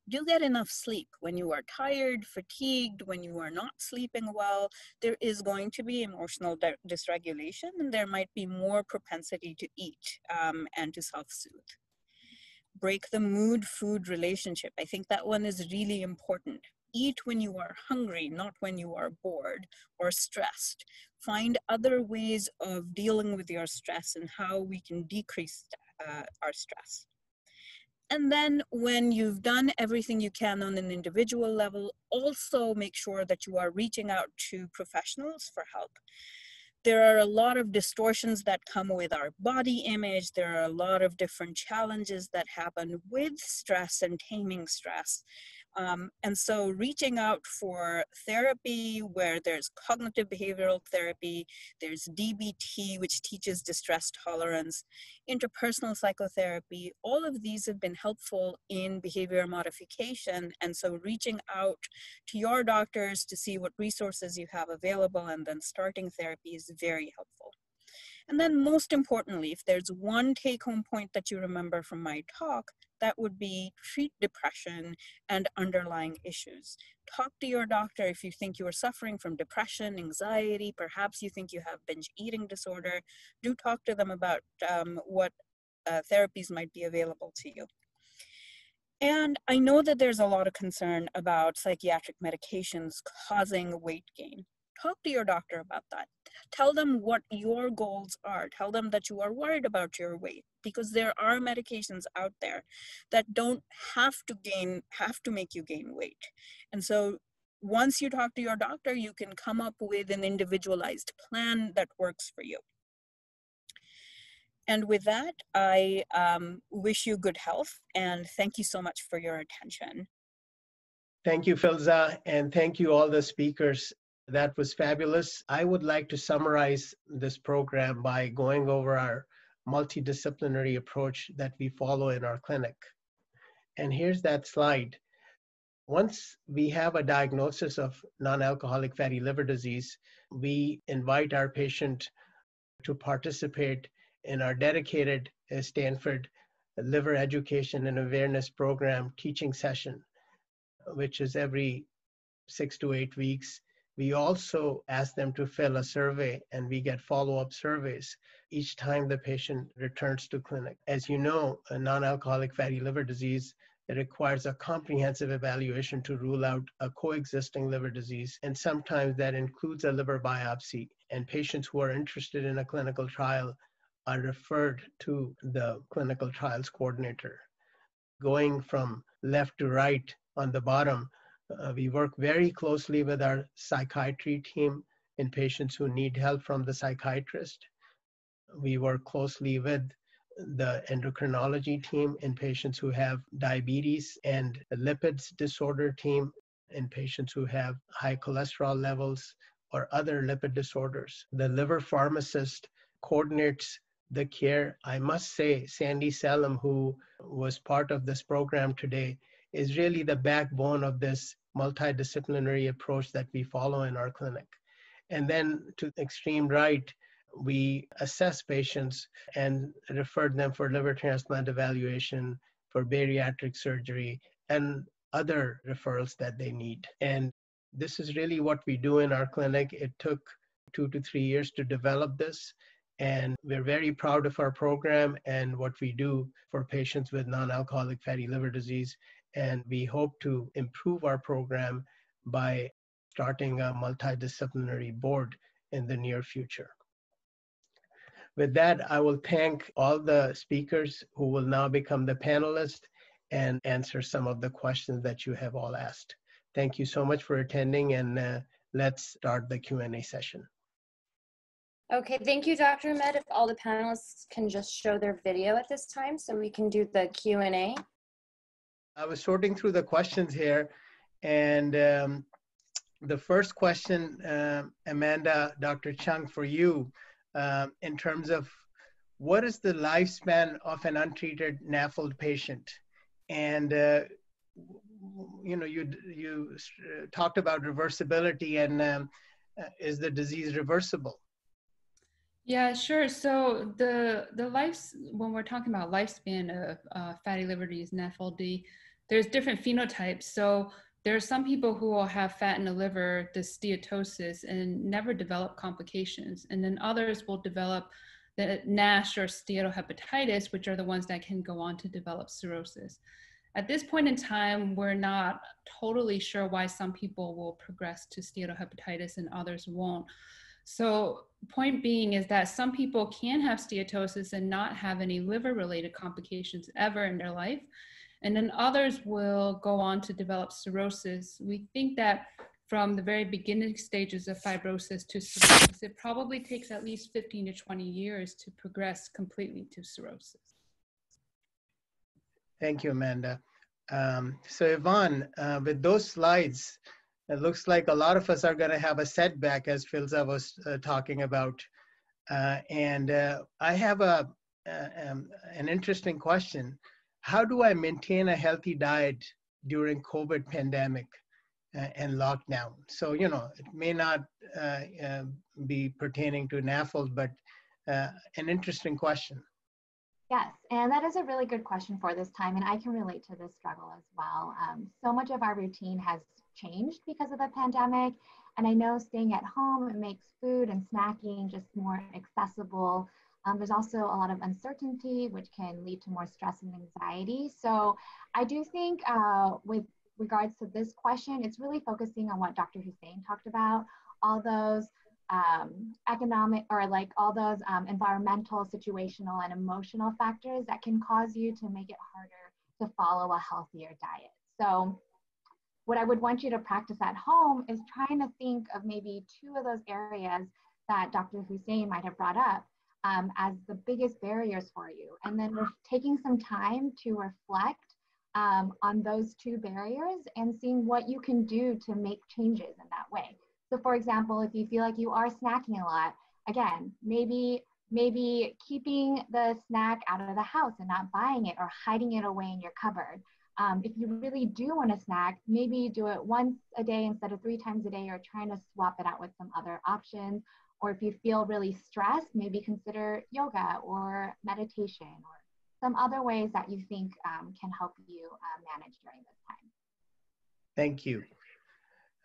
S6: Do get enough sleep. When you are tired, fatigued, when you are not sleeping well, there is going to be emotional dysregulation and there might be more propensity to eat um, and to self soothe break the mood food relationship. I think that one is really important. Eat when you are hungry, not when you are bored or stressed. Find other ways of dealing with your stress and how we can decrease uh, our stress. And then when you've done everything you can on an individual level, also make sure that you are reaching out to professionals for help there are a lot of distortions that come with our body image. There are a lot of different challenges that happen with stress and taming stress. Um, and so reaching out for therapy where there's cognitive behavioral therapy, there's DBT, which teaches distress tolerance, interpersonal psychotherapy, all of these have been helpful in behavior modification. And so reaching out to your doctors to see what resources you have available and then starting therapy is very helpful. And then most importantly, if there's one take home point that you remember from my talk, that would be treat depression and underlying issues. Talk to your doctor if you think you are suffering from depression, anxiety, perhaps you think you have binge eating disorder. Do talk to them about um, what uh, therapies might be available to you. And I know that there's a lot of concern about psychiatric medications causing weight gain talk to your doctor about that tell them what your goals are. Tell them that you are worried about your weight because there are medications out there that don't have to gain have to make you gain weight. And so once you talk to your doctor you can come up with an individualized plan that works for you. And with that i um, wish you good health and thank you so much for your attention.
S2: Thank you, Filza, and thank you all the speakers. That was fabulous. I would like to summarize this program by going over our multidisciplinary approach that we follow in our clinic. And here's that slide. Once we have a diagnosis of non-alcoholic fatty liver disease, we invite our patient to participate in our dedicated uh, Stanford Liver Education and Awareness Program teaching session, which is every six to eight weeks we also ask them to fill a survey and we get follow-up surveys each time the patient returns to clinic. As you know, a non-alcoholic fatty liver disease it requires a comprehensive evaluation to rule out a coexisting liver disease, and sometimes that includes a liver biopsy. And patients who are interested in a clinical trial are referred to the clinical trials coordinator. Going from left to right on the bottom, uh, we work very closely with our psychiatry team in patients who need help from the psychiatrist. We work closely with the endocrinology team in patients who have diabetes and lipids disorder team in patients who have high cholesterol levels or other lipid disorders. The liver pharmacist coordinates the care. I must say, Sandy Selim, who was part of this program today, is really the backbone of this multidisciplinary approach that we follow in our clinic. And then to the extreme right, we assess patients and refer them for liver transplant evaluation, for bariatric surgery, and other referrals that they need. And this is really what we do in our clinic. It took two to three years to develop this. And we're very proud of our program and what we do for patients with non alcoholic fatty liver disease and we hope to improve our program by starting a multidisciplinary board in the near future. With that, I will thank all the speakers who will now become the panelists and answer some of the questions that you have all asked. Thank you so much for attending and uh, let's start the Q&A session.
S7: Okay, thank you, Dr. Ahmed. If all the panelists can just show their video at this time so we can do the Q&A.
S2: I was sorting through the questions here, and um, the first question, uh, Amanda, Dr. Cheung, for you, uh, in terms of what is the lifespan of an untreated NAFLD patient? And uh, you know, you you talked about reversibility, and um, uh, is the disease reversible?
S3: Yeah, sure. So the the life when we're talking about lifespan of uh, fatty liver disease NAFLD, there's different phenotypes. So there are some people who will have fat in the liver, the steatosis, and never develop complications, and then others will develop the NASH or steatohepatitis, which are the ones that can go on to develop cirrhosis. At this point in time, we're not totally sure why some people will progress to steatohepatitis and others won't. So, point being is that some people can have steatosis and not have any liver related complications ever in their life. And then others will go on to develop cirrhosis. We think that from the very beginning stages of fibrosis to cirrhosis, it probably takes at least 15 to 20 years to progress completely to cirrhosis.
S2: Thank you, Amanda. Um, so Yvonne, uh, with those slides, it looks like a lot of us are going to have a setback, as Filza was uh, talking about. Uh, and uh, I have a, uh, um, an interesting question. How do I maintain a healthy diet during COVID pandemic uh, and lockdown? So, you know, it may not be pertaining to NAFLD, but an interesting question.
S4: Yes, and that is a really good question for this time, and I can relate to this struggle as well. Um, so much of our routine has changed because of the pandemic, and I know staying at home makes food and snacking just more accessible. Um, there's also a lot of uncertainty, which can lead to more stress and anxiety. So I do think uh, with regards to this question, it's really focusing on what Dr. Hussain talked about, all those um, economic or like all those um, environmental, situational, and emotional factors that can cause you to make it harder to follow a healthier diet. So, what I would want you to practice at home is trying to think of maybe two of those areas that Dr. Hussain might have brought up um, as the biggest barriers for you. And then we're taking some time to reflect um, on those two barriers and seeing what you can do to make changes in that way. So for example, if you feel like you are snacking a lot, again, maybe maybe keeping the snack out of the house and not buying it or hiding it away in your cupboard. Um, if you really do want a snack, maybe do it once a day instead of three times a day or trying to swap it out with some other options. Or if you feel really stressed, maybe consider yoga or meditation or some other ways that you think um, can help you uh, manage during this time.
S2: Thank you.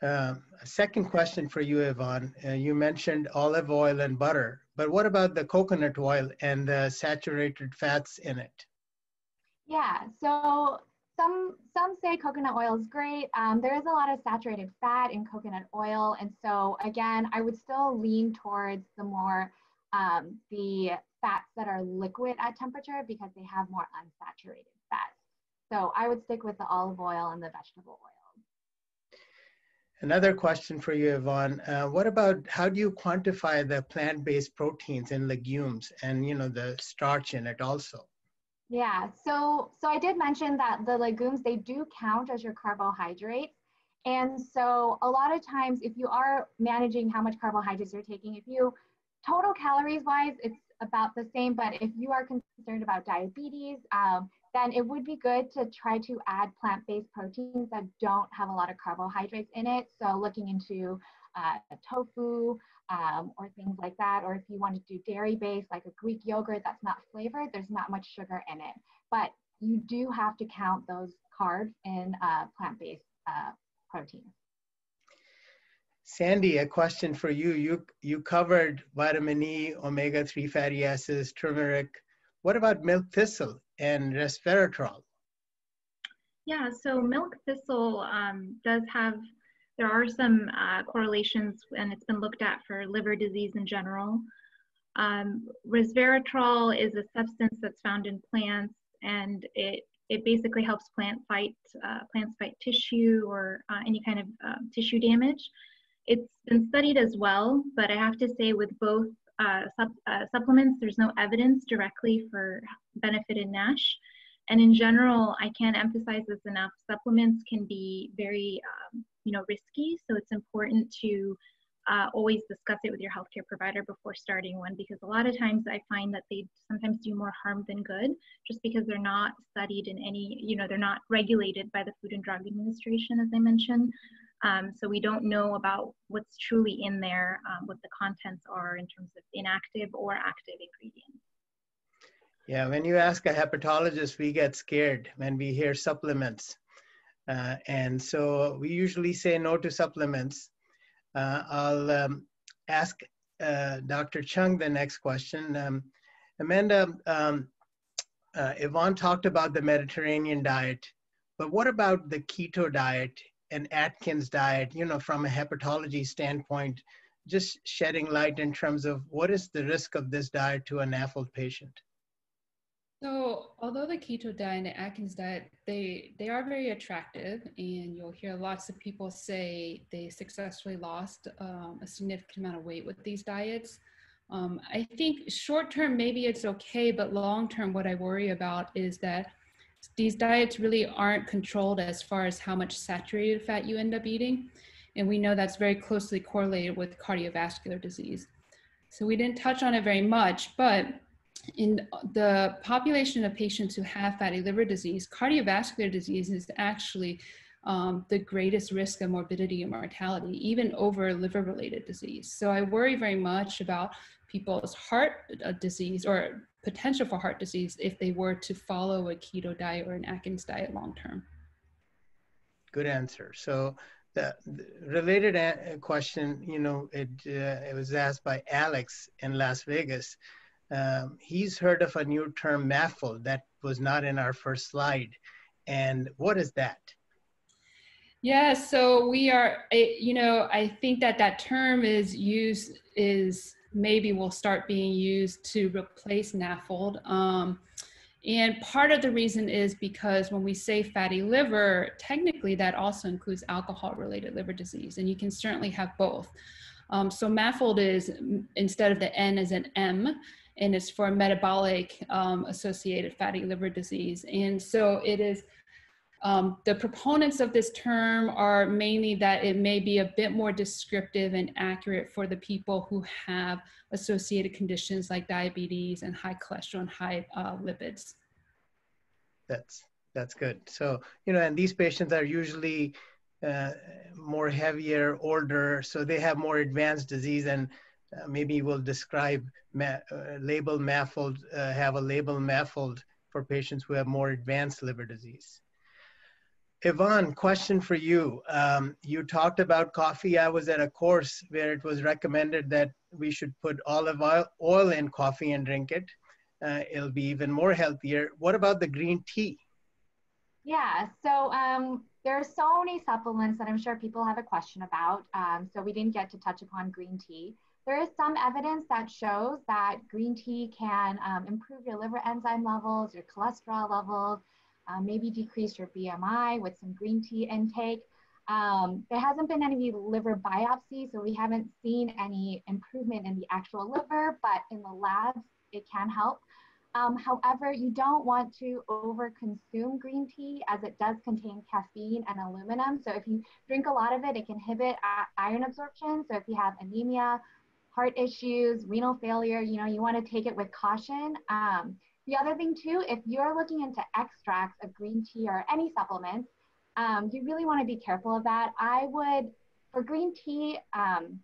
S2: Uh, a second question for you, Yvonne. Uh, you mentioned olive oil and butter, but what about the coconut oil and the saturated fats in it?
S4: Yeah, so some some say coconut oil is great. Um, there is a lot of saturated fat in coconut oil, and so again, I would still lean towards the more um, the fats that are liquid at temperature because they have more unsaturated fats. So I would stick with the olive oil and the vegetable oil.
S2: Another question for you, Yvonne. Uh, what about how do you quantify the plant-based proteins in legumes and you know the starch in it also?
S4: Yeah, so so I did mention that the legumes they do count as your carbohydrates. And so a lot of times if you are managing how much carbohydrates you're taking, if you total calories wise, it's about the same, but if you are concerned about diabetes, um, then it would be good to try to add plant-based proteins that don't have a lot of carbohydrates in it. So looking into uh, tofu um, or things like that, or if you want to do dairy-based, like a Greek yogurt that's not flavored, there's not much sugar in it. But you do have to count those carbs in uh, plant-based uh, proteins.
S2: Sandy, a question for you. You you covered vitamin E, omega-3 fatty acids, turmeric. What about milk thistle? and resveratrol?
S5: Yeah, so milk thistle um, does have, there are some uh, correlations and it's been looked at for liver disease in general. Um, resveratrol is a substance that's found in plants and it, it basically helps plant fight, uh, plants fight tissue or uh, any kind of uh, tissue damage. It's been studied as well, but I have to say with both uh, sub, uh, supplements, there's no evidence directly for benefit in NASH. And in general, I can't emphasize this enough. Supplements can be very, um, you know, risky. So it's important to uh, always discuss it with your healthcare provider before starting one because a lot of times I find that they sometimes do more harm than good just because they're not studied in any, you know, they're not regulated by the Food and Drug Administration, as I mentioned. Um, so we don't know about what's truly in there, um, what the contents are in terms of inactive or active ingredients.
S2: Yeah, when you ask a hepatologist, we get scared when we hear supplements. Uh, and so we usually say no to supplements. Uh, I'll um, ask uh, Dr. Cheung the next question. Um, Amanda, um, uh, Yvonne talked about the Mediterranean diet, but what about the keto diet and Atkins diet, you know, from a hepatology standpoint, just shedding light in terms of what is the risk of this diet to a NAFLD patient?
S3: So, although the keto diet and the Atkins diet, they they are very attractive, and you'll hear lots of people say they successfully lost um, a significant amount of weight with these diets. Um, I think short term maybe it's okay, but long term, what I worry about is that these diets really aren't controlled as far as how much saturated fat you end up eating, and we know that's very closely correlated with cardiovascular disease. So we didn't touch on it very much, but in the population of patients who have fatty liver disease, cardiovascular disease is actually um, the greatest risk of morbidity and mortality, even over liver related disease. So I worry very much about people's heart uh, disease or potential for heart disease if they were to follow a keto diet or an Atkins diet long term.
S2: Good answer. So the, the related a- question, you know, it, uh, it was asked by Alex in Las Vegas um, he's heard of a new term, MAFLD, that was not in our first slide. And what is that?
S3: Yeah, so we are, you know, I think that that term is used, is maybe will start being used to replace NAFLD. Um, and part of the reason is because when we say fatty liver, technically that also includes alcohol related liver disease, and you can certainly have both. Um, so MAFLD is instead of the N as an M, and it's for metabolic um, associated fatty liver disease. And so it is, um, the proponents of this term are mainly that it may be a bit more descriptive and accurate for the people who have associated conditions like diabetes and high cholesterol and high uh, lipids.
S2: That's, that's good. So, you know, and these patients are usually uh, more heavier, older, so they have more advanced disease and uh, maybe we'll describe ma- uh, label MAFLD, uh, have a label MAFLD for patients who have more advanced liver disease. Yvonne, question for you. Um, you talked about coffee. I was at a course where it was recommended that we should put olive oil, oil in coffee and drink it. Uh, it'll be even more healthier. What about the green tea?
S4: Yeah, so um, there are so many supplements that I'm sure people have a question about. Um, so we didn't get to touch upon green tea. There is some evidence that shows that green tea can um, improve your liver enzyme levels, your cholesterol levels, um, maybe decrease your BMI with some green tea intake. Um, there hasn't been any liver biopsy, so we haven't seen any improvement in the actual liver, but in the labs, it can help. Um, however, you don't want to overconsume green tea as it does contain caffeine and aluminum. So if you drink a lot of it, it can inhibit iron absorption. So if you have anemia heart issues, renal failure, you know, you want to take it with caution. Um, the other thing too, if you're looking into extracts of green tea or any supplements, um, you really want to be careful of that. I would, for green tea, um,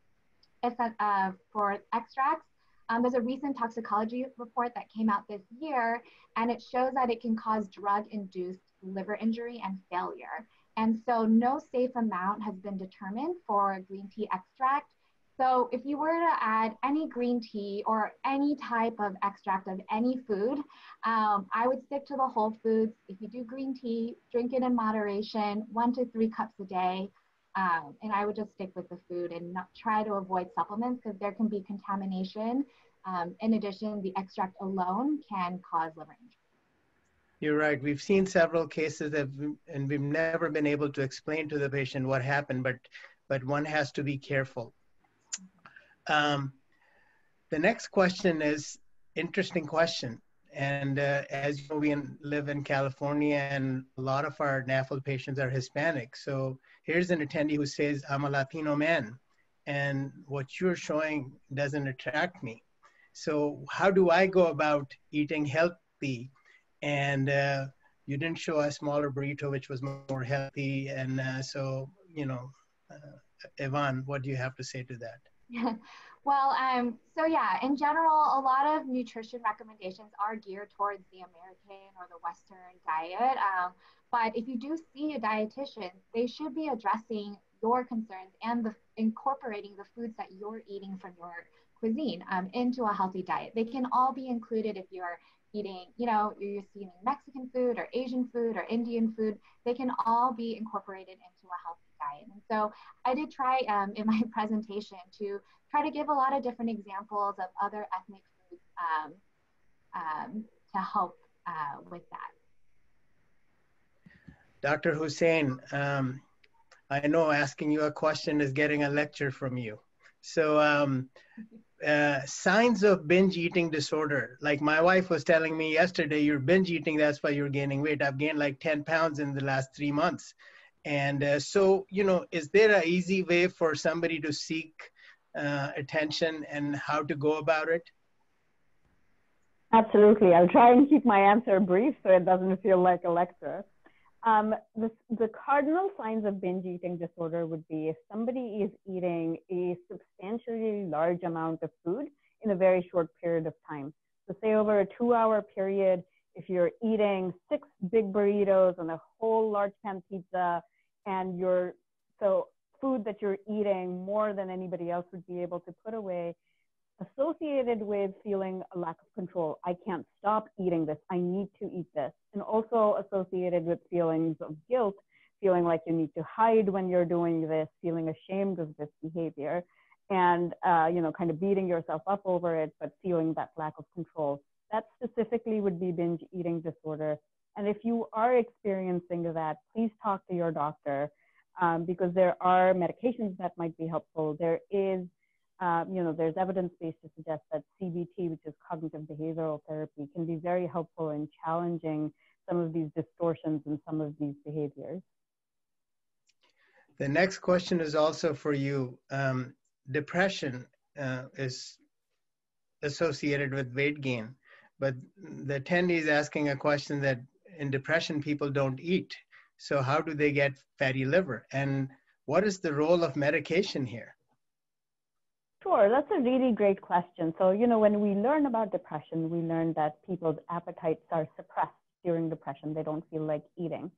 S4: uh, for extracts, um, there's a recent toxicology report that came out this year, and it shows that it can cause drug-induced liver injury and failure. And so no safe amount has been determined for green tea extract. So if you were to add any green tea or any type of extract of any food, um, I would stick to the whole foods. If you do green tea, drink it in moderation, one to three cups a day. Um, and I would just stick with the food and not try to avoid supplements because there can be contamination. Um, in addition, the extract alone can cause liver injury.
S2: You're right. We've seen several cases that, and we've never been able to explain to the patient what happened, but but one has to be careful. Um, the next question is interesting question. And uh, as you know, we live in California and a lot of our NAFLD patients are Hispanic. So here's an attendee who says, I'm a Latino man and what you're showing doesn't attract me. So how do I go about eating healthy? And uh, you didn't show a smaller burrito, which was more healthy. And uh, so, you know, uh, Yvonne, what do you have to say to that?
S4: Well, um, so yeah, in general, a lot of nutrition recommendations are geared towards the American or the Western diet. Um, but if you do see a dietitian, they should be addressing your concerns and the, incorporating the foods that you're eating from your cuisine um, into a healthy diet. They can all be included if you're eating, you know, you're eating Mexican food or Asian food or Indian food. They can all be incorporated into a healthy diet. And so I did try um, in my presentation to try to give a lot of different examples of other ethnic foods um, um, to help uh, with that.
S2: Dr. Hussain, um, I know asking you a question is getting a lecture from you. So, um, uh, signs of binge eating disorder. Like my wife was telling me yesterday, you're binge eating, that's why you're gaining weight. I've gained like 10 pounds in the last three months. And uh, so, you know, is there an easy way for somebody to seek uh, attention and how to go about it?
S8: Absolutely. I'll try and keep my answer brief so it doesn't feel like a lecture. Um, the, the cardinal signs of binge eating disorder would be if somebody is eating a substantially large amount of food in a very short period of time. So, say over a two hour period, if you're eating six big burritos and a whole large pan pizza, and you're so food that you're eating more than anybody else would be able to put away, associated with feeling a lack of control. I can't stop eating this. I need to eat this. And also associated with feelings of guilt, feeling like you need to hide when you're doing this, feeling ashamed of this behavior, and, uh, you know, kind of beating yourself up over it, but feeling that lack of control. That specifically would be binge eating disorder. And if you are experiencing that, please talk to your doctor um, because there are medications that might be helpful. There is um, you know, there's evidence base to suggest that CBT, which is cognitive behavioral therapy, can be very helpful in challenging some of these distortions and some of these behaviors.
S2: The next question is also for you. Um, depression uh, is associated with weight gain, but the attendee is asking a question that in depression people don't eat. So how do they get fatty liver? And what is the role of medication here?
S8: Sure, that's a really great question. So, you know, when we learn about depression, we learn that people's appetites are suppressed during depression. They don't feel like eating.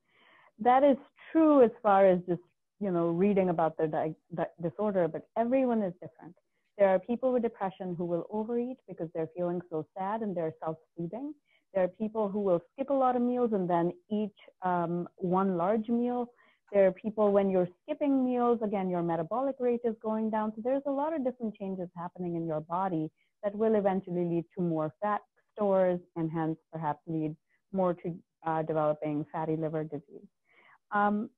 S8: That is true as far as just, you know, reading about the di- di- disorder, but everyone is different. There are people with depression who will overeat because they're feeling so sad and they're self soothing. There are people who will skip a lot of meals and then eat um, one large meal there are people when you're skipping meals, again, your metabolic rate is going down. So there's a lot of different changes happening in your body that will eventually lead to more fat stores and hence perhaps lead more to uh, developing fatty liver disease. Um,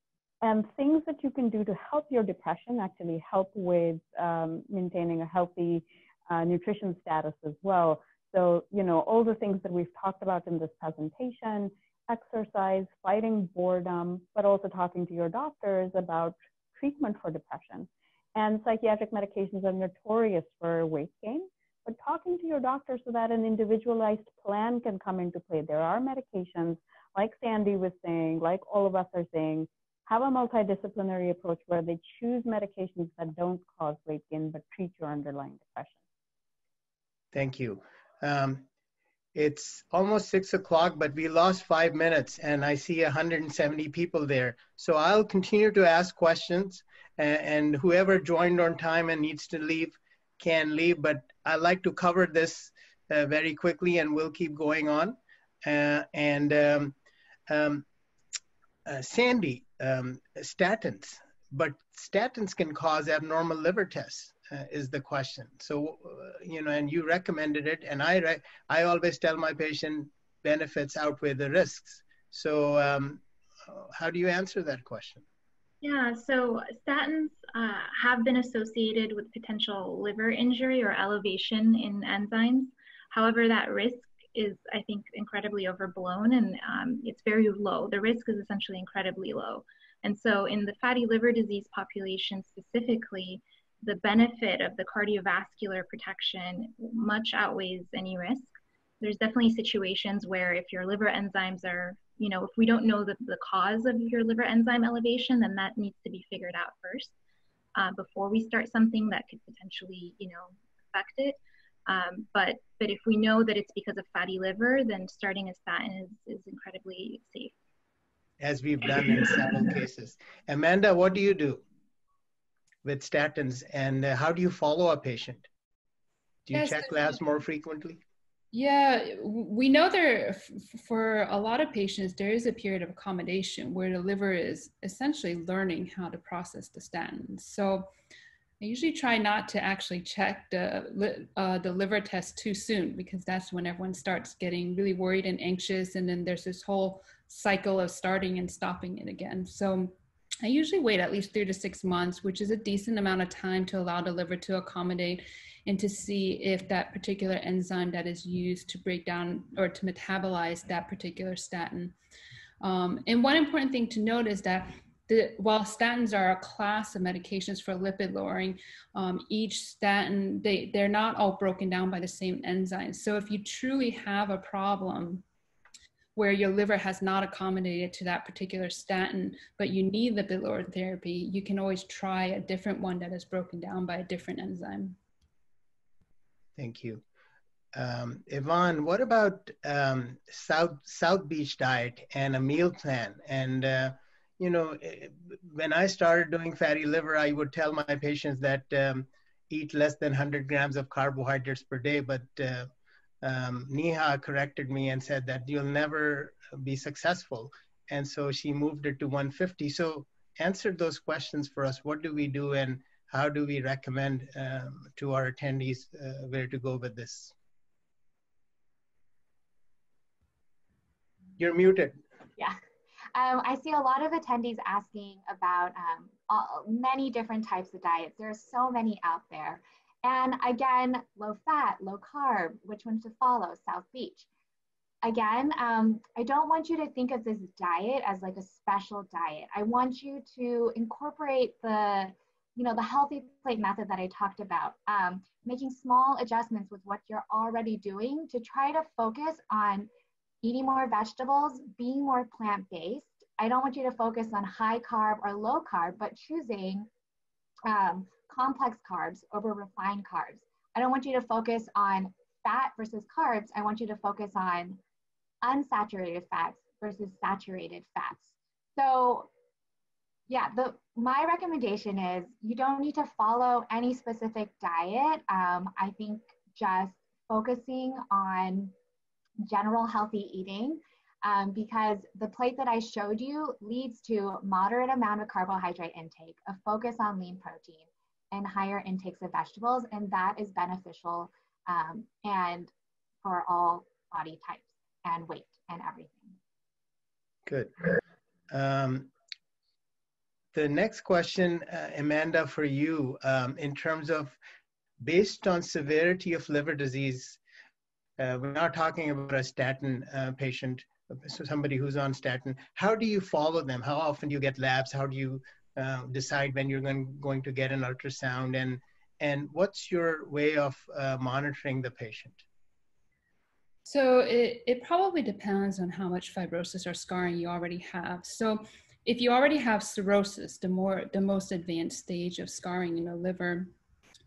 S8: and things that you can do to help your depression actually help with um, maintaining a healthy uh, nutrition status as well. So, you know, all the things that we've talked about in this presentation, exercise, fighting boredom, but also talking to your doctors about treatment for depression. And psychiatric medications are notorious for weight gain, but talking to your doctor so that an individualized plan can come into play. There are medications, like Sandy was saying, like all of us are saying, have a multidisciplinary approach where they choose medications that don't cause weight gain but treat your underlying depression.
S2: Thank you. Um, it's almost six o'clock, but we lost five minutes and I see 170 people there. So I'll continue to ask questions and, and whoever joined on time and needs to leave can leave, but I like to cover this uh, very quickly and we'll keep going on. Uh, and um, um, uh, Sandy, um, statins, but statins can cause abnormal liver tests uh, is the question. So, uh, you know, and you recommended it, and I, I always tell my patient benefits outweigh the risks. So, um, how do you answer that question?
S5: Yeah, so statins uh, have been associated with potential liver injury or elevation in enzymes. However, that risk is, I think, incredibly overblown and um, it's very low. The risk is essentially incredibly low. And so, in the fatty liver disease population specifically, the benefit of the cardiovascular protection much outweighs any risk. There's definitely situations where if your liver enzymes are, you know, if we don't know the, the cause of your liver enzyme elevation, then that needs to be figured out first uh, before we start something that could potentially, you know, affect it. Um, but but if we know that it's because of fatty liver, then starting a statin is, is incredibly safe.
S2: As we've done in several cases. Amanda, what do you do with statins and uh, how do you follow a patient? Do you yes, check labs more frequently?
S3: Yeah, we know there for a lot of patients there is a period of accommodation where the liver is essentially learning how to process the statins. So I usually try not to actually check the uh, the liver test too soon because that's when everyone starts getting really worried and anxious, and then there's this whole cycle of starting and stopping it again. So I usually wait at least three to six months, which is a decent amount of time to allow the liver to accommodate and to see if that particular enzyme that is used to break down or to metabolize that particular statin. Um, and one important thing to note is that the, while statins are a class of medications for lipid lowering, um, each statin, they, they're not all broken down by the same enzymes. So if you truly have a problem where your liver has not accommodated to that particular statin, but you need lipid lowering therapy, you can always try a different one that is broken down by a different enzyme.
S2: Thank you. Um, Yvonne, what about um, South South Beach diet and a meal plan? And uh, you know, eh, when I started doing fatty liver, I would tell my patients that um, eat less than 100 grams of carbohydrates per day. But uh, um, Neha corrected me and said that you'll never be successful. And so she moved it to 150. So answer those questions for us. What do we do and how do we recommend um, to our attendees uh, where to go with this? You're muted.
S4: Yeah. Um, I see a lot of attendees asking about um, all, many different types of diets. There are so many out there. And again, low fat, low carb, which one to follow, South Beach. Again, um, I don't want you to think of this diet as like a special diet. I want you to incorporate the you know, the healthy plate method that I talked about, um, making small adjustments with what you're already doing to try to focus on eating more vegetables, being more plant based. I don't want you to focus on high carb or low carb, but choosing um, complex carbs over refined carbs. I don't want you to focus on fat versus carbs. I want you to focus on unsaturated fats versus saturated fats. So yeah, the my recommendation is you don't need to follow any specific diet. Um, I think just focusing on general healthy eating um, because the plate that I showed you leads to moderate amount of carbohydrate intake, a focus on lean protein, and higher intakes of vegetables, and that is beneficial um, and for all body types and weight and everything.
S2: Good. Um, the next question, uh, Amanda, for you, um, in terms of based on severity of liver disease, uh, we're not talking about a statin uh, patient, so somebody who's on statin. How do you follow them? How often do you get labs? How do you uh, decide when you're going, going to get an ultrasound? And, and what's your way of uh, monitoring the patient?
S3: So it, it probably depends on how much fibrosis or scarring you already have. So if you already have cirrhosis, the more the most advanced stage of scarring in the liver,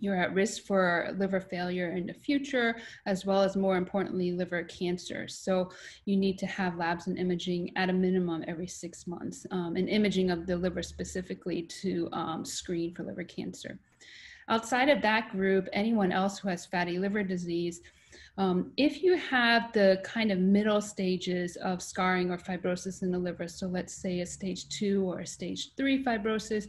S3: you're at risk for liver failure in the future, as well as more importantly, liver cancer. So you need to have labs and imaging at a minimum every six months, um, and imaging of the liver specifically to um, screen for liver cancer. Outside of that group, anyone else who has fatty liver disease, um, if you have the kind of middle stages of scarring or fibrosis in the liver, so let's say a stage two or a stage three fibrosis,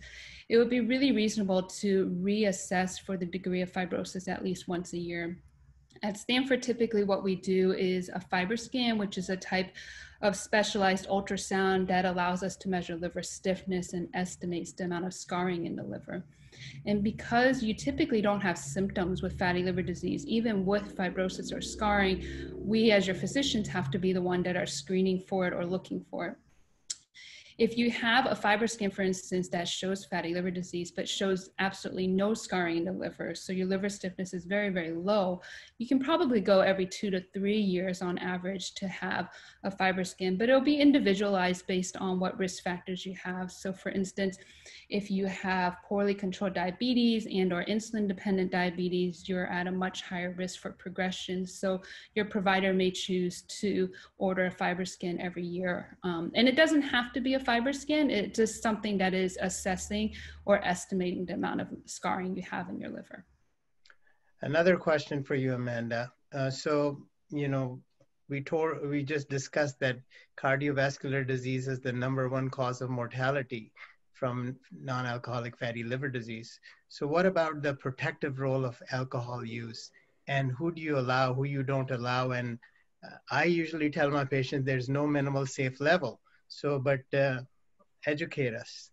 S3: it would be really reasonable to reassess for the degree of fibrosis at least once a year. At Stanford, typically what we do is a FibroScan, which is a type of specialized ultrasound that allows us to measure liver stiffness and estimates the amount of scarring in the liver. And because you typically don't have symptoms with fatty liver disease, even with fibrosis or scarring, we as your physicians have to be the one that are screening for it or looking for it. If you have a fiber FibroScan, for instance, that shows fatty liver disease, but shows absolutely no scarring in the liver, so your liver stiffness is very, very low, you can probably go every two to three years on average to have a fiber FibroScan, but it'll be individualized based on what risk factors you have. So for instance, if you have poorly controlled diabetes and or insulin dependent diabetes, you're at a much higher risk for progression. So your provider may choose to order a fiber FibroScan every year. Um, and it doesn't have to be a FibroScan, it's just something that is assessing or estimating the amount of scarring you have in your liver.
S2: Another question for you, Amanda. Uh, so, you know, we tore, we just discussed that cardiovascular disease is the number one cause of mortality from non-alcoholic fatty liver disease. So what about the protective role of alcohol use? And who do you allow, who you don't allow? And uh, I usually tell my patients there's no minimal safe level. So, but uh, educate us.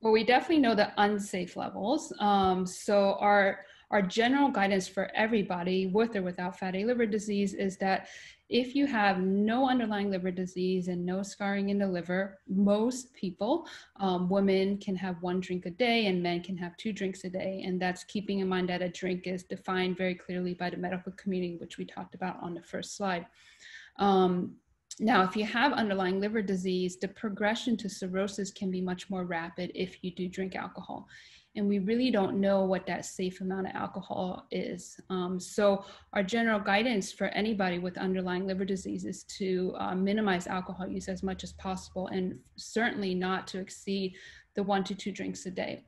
S3: Well, we definitely know the unsafe levels. Um, so our our general guidance for everybody with or without fatty liver disease is that if you have no underlying liver disease and no scarring in the liver, most people, um, women can have one drink a day and men can have two drinks a day. And that's keeping in mind that a drink is defined very clearly by the medical community, which we talked about on the first slide. Um, now, if you have underlying liver disease, the progression to cirrhosis can be much more rapid if you do drink alcohol and we really don't know what that safe amount of alcohol is. Um, so our general guidance for anybody with underlying liver disease is to uh, minimize alcohol use as much as possible and certainly not to exceed the one to two drinks a day.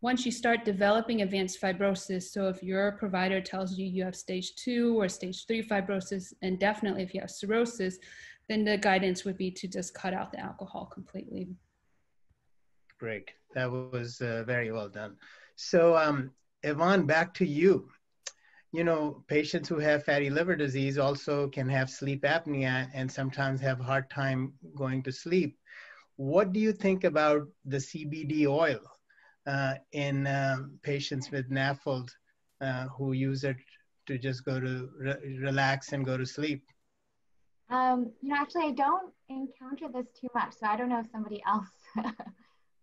S3: Once you start developing advanced fibrosis, so if your provider tells you you have stage two or stage three fibrosis, and definitely if you have cirrhosis, then the guidance would be to just cut out the alcohol completely.
S2: Great. That was uh, very well done. So, um, Yvonne, back to you. You know, patients who have fatty liver disease also can have sleep apnea and sometimes have a hard time going to sleep. What do you think about the CBD oil uh, in um, patients with NAFLD uh, who use it to just go to re- relax and go to sleep?
S4: Um, you know, actually, I don't encounter this too much, so I don't know if somebody else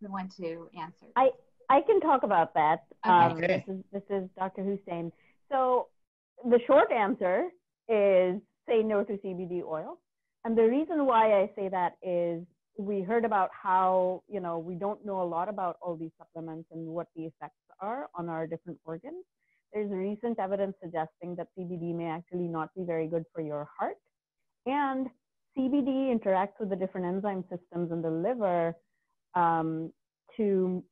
S4: who want to answer?
S8: I, I can talk about that.
S2: Okay. Um,
S8: this, is, this is Dr. Hussain. So the short answer is say no to CBD oil. And the reason why I say that is we heard about how, you know, we don't know a lot about all these supplements and what the effects are on our different organs. There's recent evidence suggesting that CBD may actually not be very good for your heart. And CBD interacts with the different enzyme systems in the liver um, to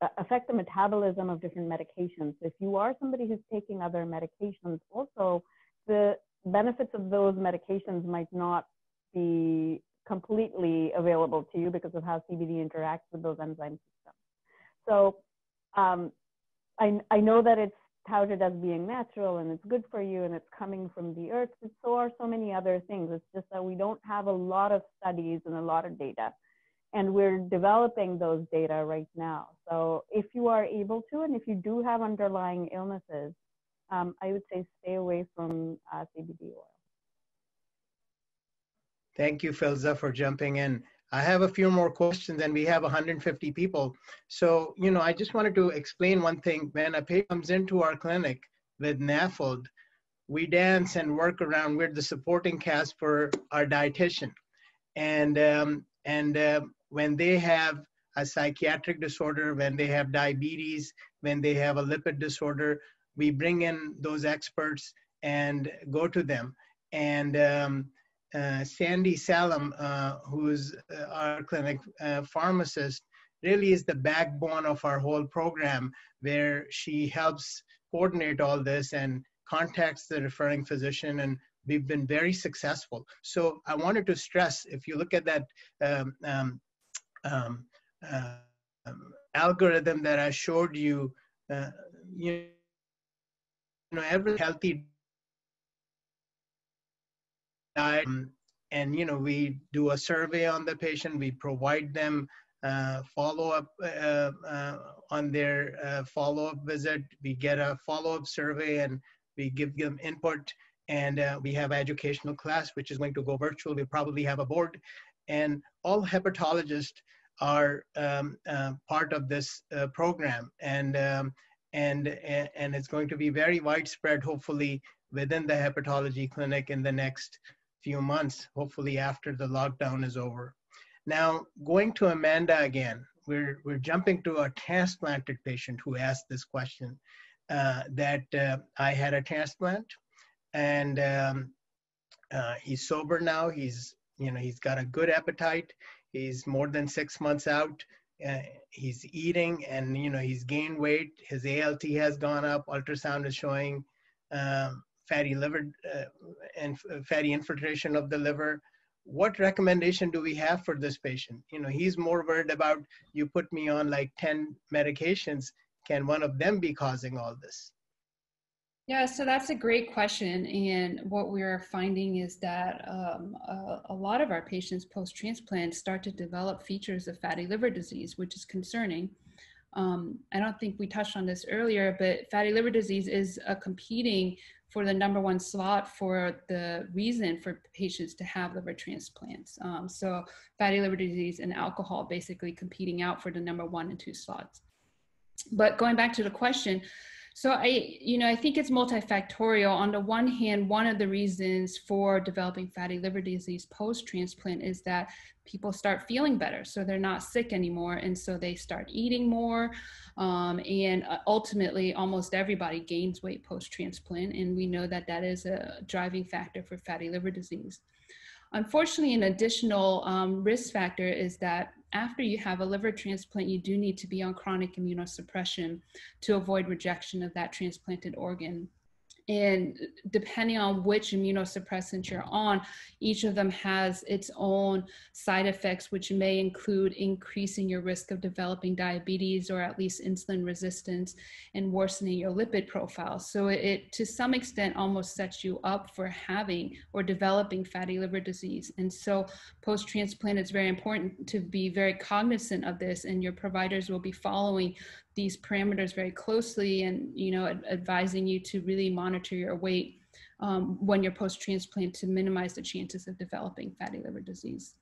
S8: uh, affect the metabolism of different medications. If you are somebody who's taking other medications, also the benefits of those medications might not be completely available to you because of how CBD interacts with those enzyme systems. So um, I, I know that it's touted as being natural and it's good for you and it's coming from the earth, but so are so many other things. It's just that we don't have a lot of studies and a lot of data and we're developing those data right now. So if you are able to, and if you do have underlying illnesses, um, I would say stay away from uh, CBD oil.
S2: Thank you, Filza, for jumping in. I have a few more questions, and we have 150 people. So, you know, I just wanted to explain one thing. When a patient comes into our clinic with NAFLD, we dance and work around. We're the supporting cast for our dietitian, and um, and uh, when they have a psychiatric disorder, when they have diabetes, when they have a lipid disorder, we bring in those experts and go to them. And um, Sandy Salem, uh, who's uh, our clinic uh, pharmacist, really is the backbone of our whole program, where she helps coordinate all this and contacts the referring physician and we've been very successful. So I wanted to stress, if you look at that um, um, um, uh, algorithm that I showed you, uh, you know, every healthy diet, um, and you know, we do a survey on the patient. We provide them uh, follow up uh, uh, on their uh, follow up visit. We get a follow up survey and we give them input. And we have educational class, which is going to go virtual. We probably have a board and all hepatologists are um, uh, part of this uh, program, and um, and and it's going to be very widespread, hopefully within the hepatology clinic in the next few months, hopefully after the lockdown is over. Now, going to Amanda again, we're, we're jumping to a transplanted patient who asked this question uh, that uh, I had a transplant and um, uh, he's sober now. He's, you know, he's got a good appetite. He's more than six months out. Uh, he's eating and, you know, he's gained weight. His ALT has gone up. Ultrasound is showing um, fatty liver uh, and fatty infiltration of the liver what recommendation do we have for this patient you know he's more worried about you put me on like 10 medications can one of them be causing all this
S3: yeah, so that's a great question. And what we're finding is that um, a, a, lot of our patients post transplant start to develop features of fatty liver disease, which is concerning. Um, I don't think we touched on this earlier, but fatty liver disease is a competing for the number one slot for the reason for patients to have liver transplants. Um, so fatty liver disease and alcohol basically competing out for the number one and two slots. But going back to the question, so I, you know, I think it's multifactorial. On the one hand, one of the reasons for developing fatty liver disease post-transplant is that people start feeling better, so they're not sick anymore, and so they start eating more. Um, and uh, ultimately, almost everybody gains weight post-transplant, and we know that that is a driving factor for fatty liver disease. Unfortunately, an additional um, risk factor is that after you have a liver transplant, you do need to be on chronic immunosuppression to avoid rejection of that transplanted organ. And depending on which immunosuppressant you're on, each of them has its own side effects, which may include increasing your risk of developing diabetes or at least insulin resistance and worsening your lipid profile. So it, to some extent, almost sets you up for having or developing fatty liver disease. And so post transplant, it's very important to be very cognizant of this, and your providers will be following these parameters very closely and you know ad- advising you to really monitor your weight um, when you're post transplant to minimize the chances of developing fatty liver disease.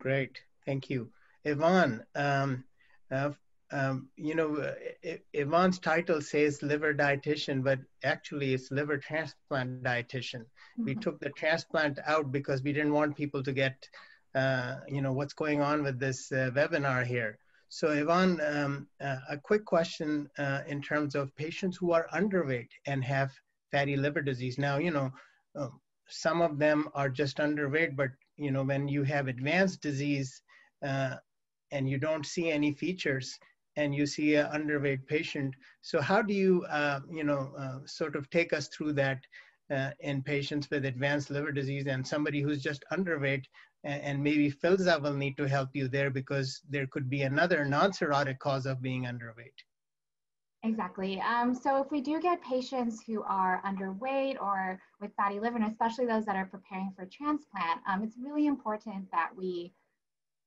S2: Great, thank you, Yvonne. Um, uh, um, you know, uh, Yvonne's title says liver dietitian, but actually it's liver transplant dietitian. Mm-hmm. We took the transplant out because we didn't want people to get uh, you know, what's going on with this uh, webinar here. So Yvonne, um, uh, a quick question uh, in terms of patients who are underweight and have fatty liver disease. Now, you know, um, some of them are just underweight, but you know, when you have advanced disease uh, and you don't see any features and you see an underweight patient, so how do you, you know, sort of take us through that uh, in patients with advanced liver disease and somebody who's just underweight and maybe Filza will need to help you there because there could be another non-cirrhotic cause of being underweight.
S4: Exactly. Um, so if we do get patients who are underweight or with fatty liver, and especially those that are preparing for transplant, um, it's really important that we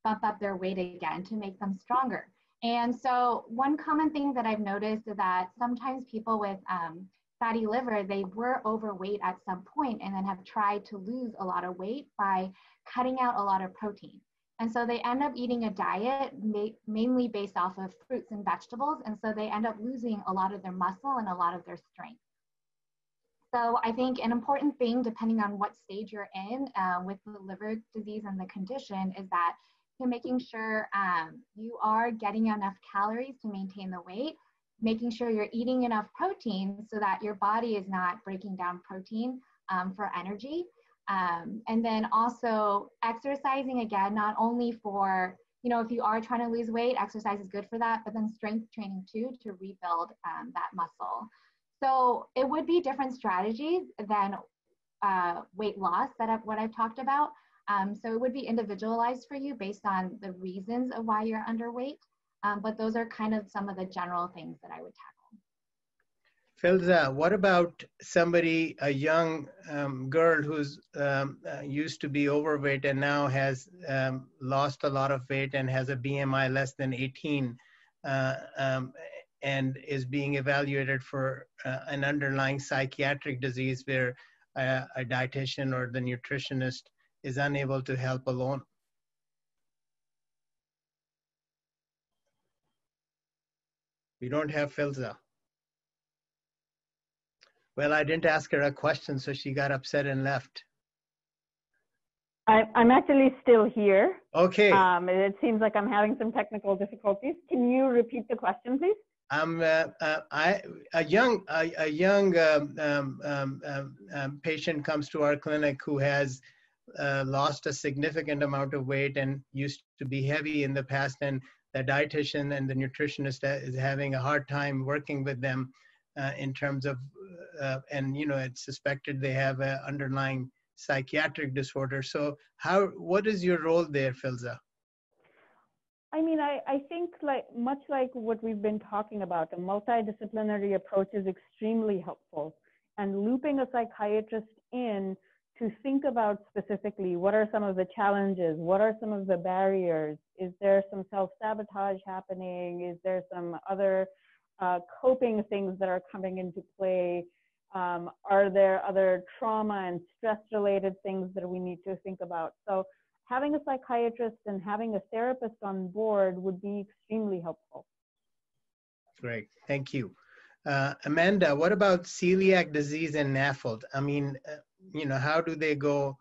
S4: bump up their weight again to make them stronger. And so one common thing that I've noticed is that sometimes people with um, fatty liver, they were overweight at some point and then have tried to lose a lot of weight by cutting out a lot of protein. And so they end up eating a diet ma- mainly based off of fruits and vegetables. And so they end up losing a lot of their muscle and a lot of their strength. So I think an important thing, depending on what stage you're in uh, with the liver disease and the condition, is that you're making sure um, you are getting enough calories to maintain the weight, making sure you're eating enough protein so that your body is not breaking down protein um, for energy. Um, and then also exercising again, not only for, you know, if you are trying to lose weight, exercise is good for that, but then strength training too to rebuild um, that muscle. So it would be different strategies than uh, weight loss that I've, what I've talked about. Um, so it would be individualized for you based on the reasons of why you're underweight. Um, but those are kind of some of the general things that I would tackle.
S2: Filza, what about somebody, a young um, girl who's um, uh, used to be overweight and now has um, lost a lot of weight and has a BMI less than 18 uh, um, and is being evaluated for uh, an underlying psychiatric disease where a, a dietitian or the nutritionist is unable to help alone. We don't have Filza. Well, I didn't ask her a question, so she got upset and left.
S8: I, I'm actually still here.
S2: Okay.
S8: Um, it seems like I'm having some technical difficulties. Can you repeat the question, please?
S2: Um, uh, uh, I, a young, a, a young um, um, um, um, um patient comes to our clinic who has uh, lost a significant amount of weight and used to be heavy in the past, and the dietitian and the nutritionist is having a hard time working with them uh, in terms of, uh, and you know, it's suspected they have an underlying psychiatric disorder. So how, what is your role there, Filza?
S8: I mean, I, I think like much like what we've been talking about, a multidisciplinary approach is extremely helpful. And looping a psychiatrist in to think about specifically what are some of the challenges, what are some of the barriers, is there some self-sabotage happening, is there some other uh, coping things that are coming into play, um, are there other trauma and stress related things that we need to think about? So having a psychiatrist and having a therapist on board would be extremely helpful.
S2: Great, thank you. Uh, Amanda, what about celiac disease and NAFLD? I mean, uh, you know, how do they go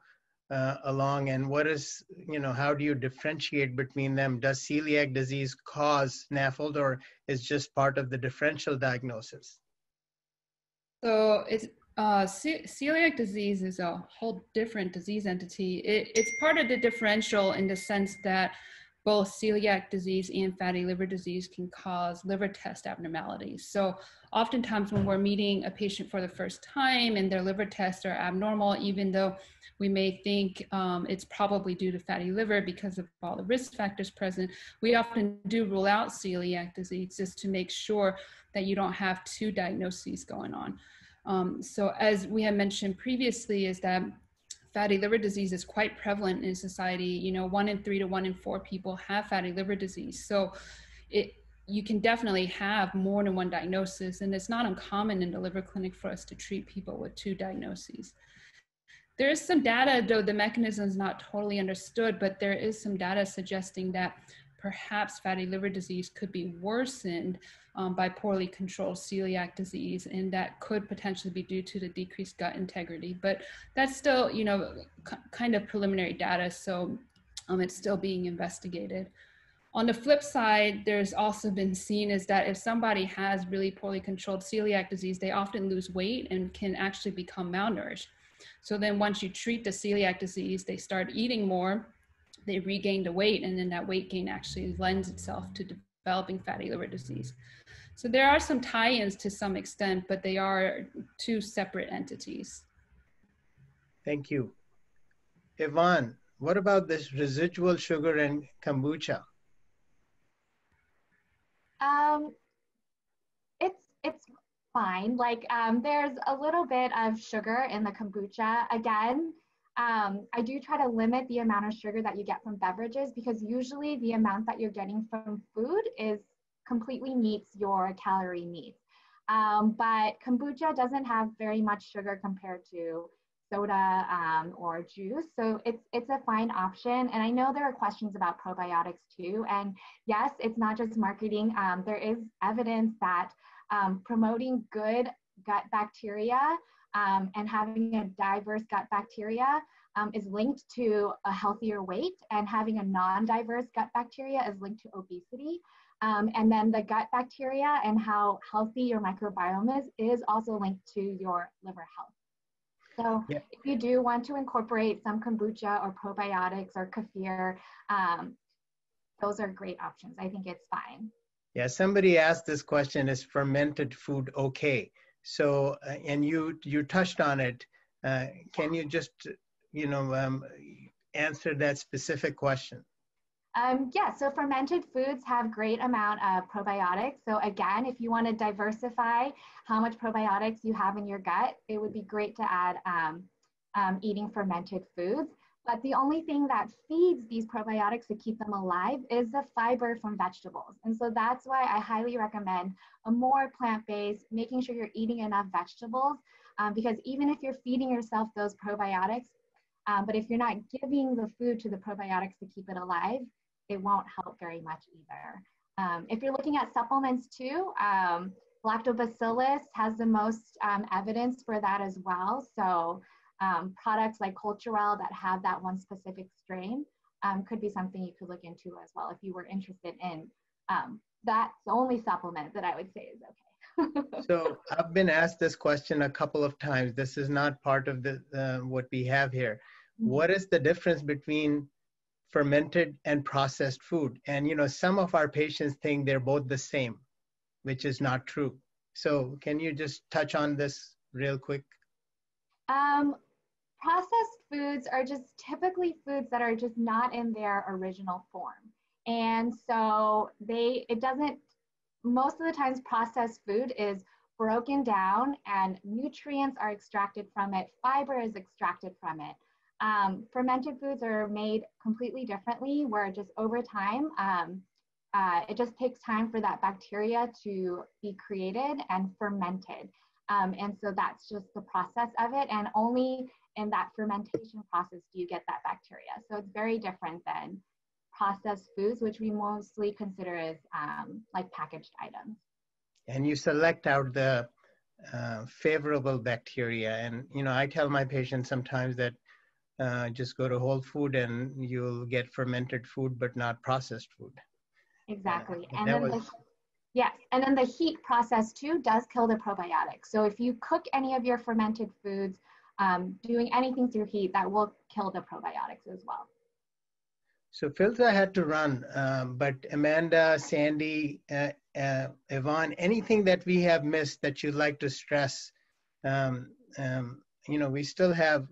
S2: uh, along and what is, you know, how do you differentiate between them? Does celiac disease cause NAFLD or is just part of the differential diagnosis?
S3: So it's uh, ce celiac disease is a whole different disease entity. It, it's part of the differential in the sense that both celiac disease and fatty liver disease can cause liver test abnormalities. So oftentimes when we're meeting a patient for the first time and their liver tests are abnormal, even though we may think um, it's probably due to fatty liver because of all the risk factors present, we often do rule out celiac disease just to make sure that you don't have two diagnoses going on. Um, so as we had mentioned previously is that fatty liver disease is quite prevalent in society. You know, one in three to one in four people have fatty liver disease. So it, you can definitely have more than one diagnosis and it's not uncommon in the liver clinic for us to treat people with two diagnoses. There is some data, though the mechanism is not totally understood, but there is some data suggesting that perhaps fatty liver disease could be worsened um, by poorly controlled celiac disease, and that could potentially be due to the decreased gut integrity. But that's still, you know, kind of preliminary data, so um, it's still being investigated. On the flip side, there's also been seen is that if somebody has really poorly controlled celiac disease, they often lose weight and can actually become malnourished. So then once you treat the celiac disease, they start eating more, they regain the weight, and then that weight gain actually lends itself to developing fatty liver disease. So there are some tie-ins to some extent, but they are two separate entities.
S2: Thank you. Yvonne, what about this residual sugar in kombucha?
S4: Um, it's it's fine. Like um, there's a little bit of sugar in the kombucha. Again, um, I do try to limit the amount of sugar that you get from beverages because usually the amount that you're getting from food is completely meets your calorie needs. Um, but kombucha doesn't have very much sugar compared to soda um, or juice. So it's it's a fine option. And I know there are questions about probiotics too. And yes, it's not just marketing. Um, there is evidence that um, promoting good gut bacteria um, and having a diverse gut bacteria um, is linked to a healthier weight, and having a non-diverse gut bacteria is linked to obesity. Um, and then the gut bacteria and how healthy your microbiome is is also linked to your liver health. So yeah. if you do want to incorporate some kombucha or probiotics or kefir, um, those are great options. I think it's fine.
S2: Yeah, somebody asked this question, is fermented food okay? So, uh, and you you touched on it. Uh, can you just, you know, um, answer that specific question?
S4: Um, yeah, so fermented foods have great amount of probiotics. So again, if you want to diversify how much probiotics you have in your gut, it would be great to add um, um, eating fermented foods. But the only thing that feeds these probiotics to keep them alive is the fiber from vegetables. And so that's why I highly recommend a more plant-based, making sure you're eating enough vegetables um, because even if you're feeding yourself those probiotics, um, but if you're not giving the food to the probiotics to keep it alive, it won't help very much either. Um, if you're looking at supplements too, um, lactobacillus has the most um, evidence for that as well. So um, products like Culturelle that have that one specific strain um, could be something you could look into as well if you were interested in. Um, that's the only supplement that I would say is okay.
S2: so I've been asked this question a couple of times. This is not part of the uh, what we have here. Mm-hmm. What is the difference between fermented and processed food? And you know, some of our patients think they're both the same, which is not true. So can you just touch on this real quick?
S4: Um, processed foods are just typically foods that are just not in their original form. And so they, it doesn't, most of the times processed food is broken down and nutrients are extracted from it, fiber is extracted from it. Um, fermented foods are made completely differently where just over time, um, uh, it just takes time for that bacteria to be created and fermented. Um, and so that's just the process of it. And only in that fermentation process do you get that bacteria. So it's very different than processed foods, which we mostly consider as um, like packaged items.
S2: And you select out the uh, favorable bacteria. And, you know, I tell my patients sometimes that uh, just go to whole food and you'll get fermented food, but not processed food.
S4: Exactly. Uh, and then was... the, yes, and then the heat process too does kill the probiotics. So if you cook any of your fermented foods, um, doing anything through heat, that will kill the probiotics as well.
S2: So Filza had to run, um, but Amanda, Sandy, uh, uh, Yvonne, anything that we have missed that you'd like to stress? Um, um, you know, we still have,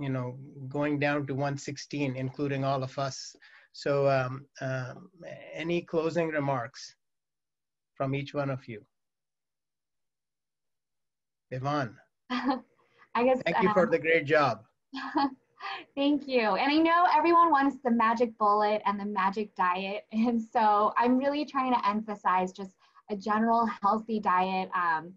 S2: you know, going down to 116, including all of us. So um, um, any closing remarks from each one of you? Yvonne.
S4: I guess.
S2: Thank you um, for the great job.
S4: Thank you. And I know everyone wants the magic bullet and the magic diet. And so I'm really trying to emphasize just a general healthy diet um,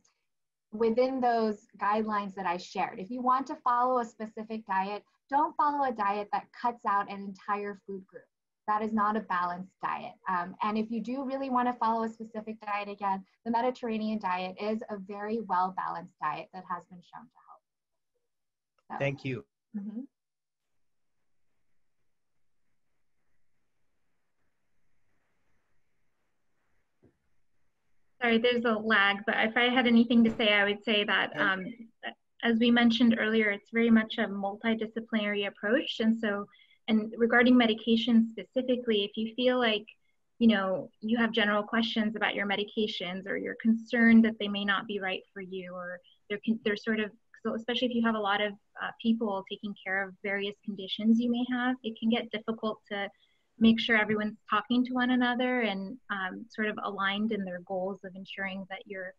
S4: within those guidelines that I shared. If you want to follow a specific diet, don't follow a diet that cuts out an entire food group. That is not a balanced diet. Um, and if you do really want to follow a specific diet again, the Mediterranean diet is a very well balanced diet that has been shown to help.
S2: So, Thank you.
S4: Mm-hmm.
S5: Sorry, there's a lag, but if I had anything to say, I would say that um, as we mentioned earlier, it's very much a multidisciplinary approach. And so, and regarding medication specifically, if you feel like you know you have general questions about your medications or you're concerned that they may not be right for you or they're they're sort of so especially if you have a lot of uh, people taking care of various conditions you may have it can get difficult to make sure everyone's talking to one another and um, sort of aligned in their goals of ensuring that you're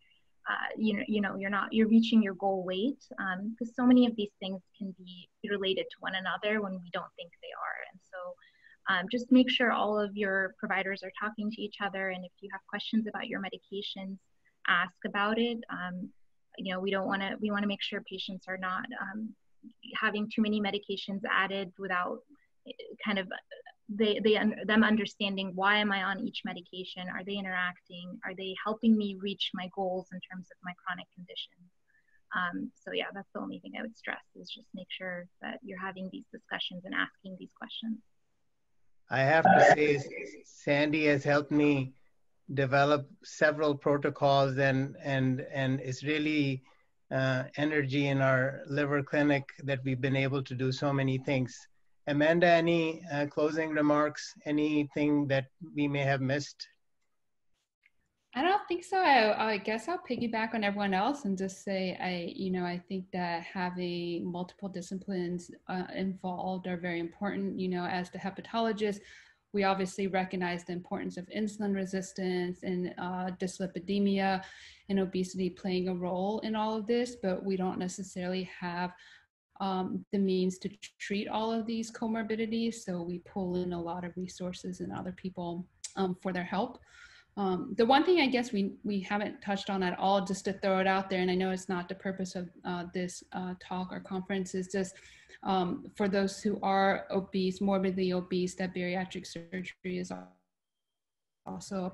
S5: uh, you know you know you're not you're reaching your goal weight because um, so many of these things can be related to one another when we don't think they are. And so um, just make sure all of your providers are talking to each other and if you have questions about your medications ask about it. Um, you know we don't want to we want to make sure patients are not um, having too many medications added without eh, kind of they, they them understanding why am i on each medication? Are they interacting? Are they helping me reach my goals in terms of my chronic condition? Um, so yeah that's the only thing i would stress is just make sure that you're having these discussions and asking these questions.
S2: I have to say sandy has helped me develop several protocols and and and it's really uh, energy in our liver clinic that we've been able to do so many things Amanda, any uh, closing remarks? Anything that we may have missed?
S3: I don't think so. I, I, guess I'll piggyback on everyone else and just say I, you know, I think that having multiple disciplines uh, involved are very important. You know, as the hepatologist, we obviously recognize the importance of insulin resistance and uh, dyslipidemia and obesity playing a role in all of this, but we don't necessarily have um, the means to treat all of these comorbidities. So we pull in a lot of resources and other people um, for their help. Um, the one thing I guess we, we haven't touched on at all, just to throw it out there, and I know it's not the purpose of uh, this uh, talk or conference, is just um, for those who are obese, morbidly obese, that bariatric surgery is also a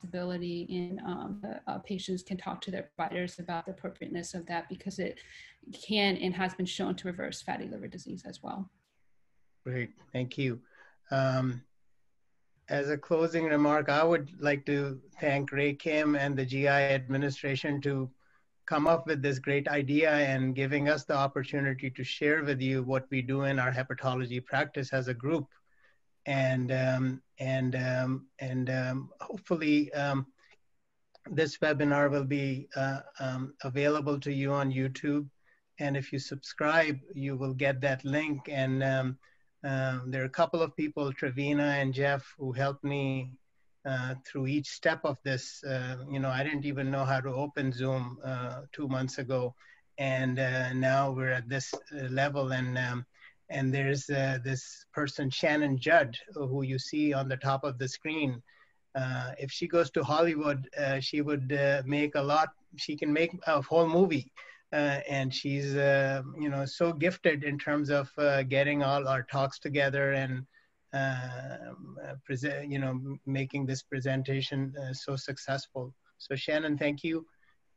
S3: possibility and um, uh, patients can talk to their providers about the appropriateness of that because it can and has been shown to reverse fatty liver disease as well.
S2: Great, thank you. Um, as a closing remark, I would like to thank Ray Kim and the GI administration to come up with this great idea and giving us the opportunity to share with you what we do in our hepatology practice as a group. And, um, and, um, and um, hopefully um, this webinar will be uh, um, available to you on YouTube. And if you subscribe, you will get that link and um, there are a couple of people, Trevina and Jeff, who helped me uh, through each step of this. Uh, you know, I didn't even know how to open Zoom uh, two months ago, and uh, now we're at this uh, level. And and there's uh, this person, Shannon Judd, who you see on the top of the screen. if she goes to Hollywood, she would make a lot. She can make a whole movie uh, and she's uh, you know so gifted in terms of uh, getting all our talks together and uh, present you know making this presentation uh, so successful so shannon thank you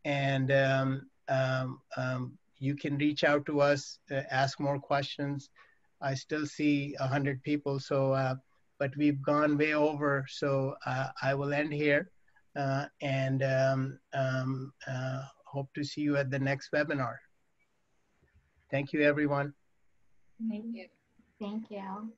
S2: and um, um, um you can reach out to us uh, ask more questions i still see 100 people so but we've gone way over so i will end here and um, um, hope to see you at the next webinar. Thank you, everyone.
S4: Thank you. Thank you.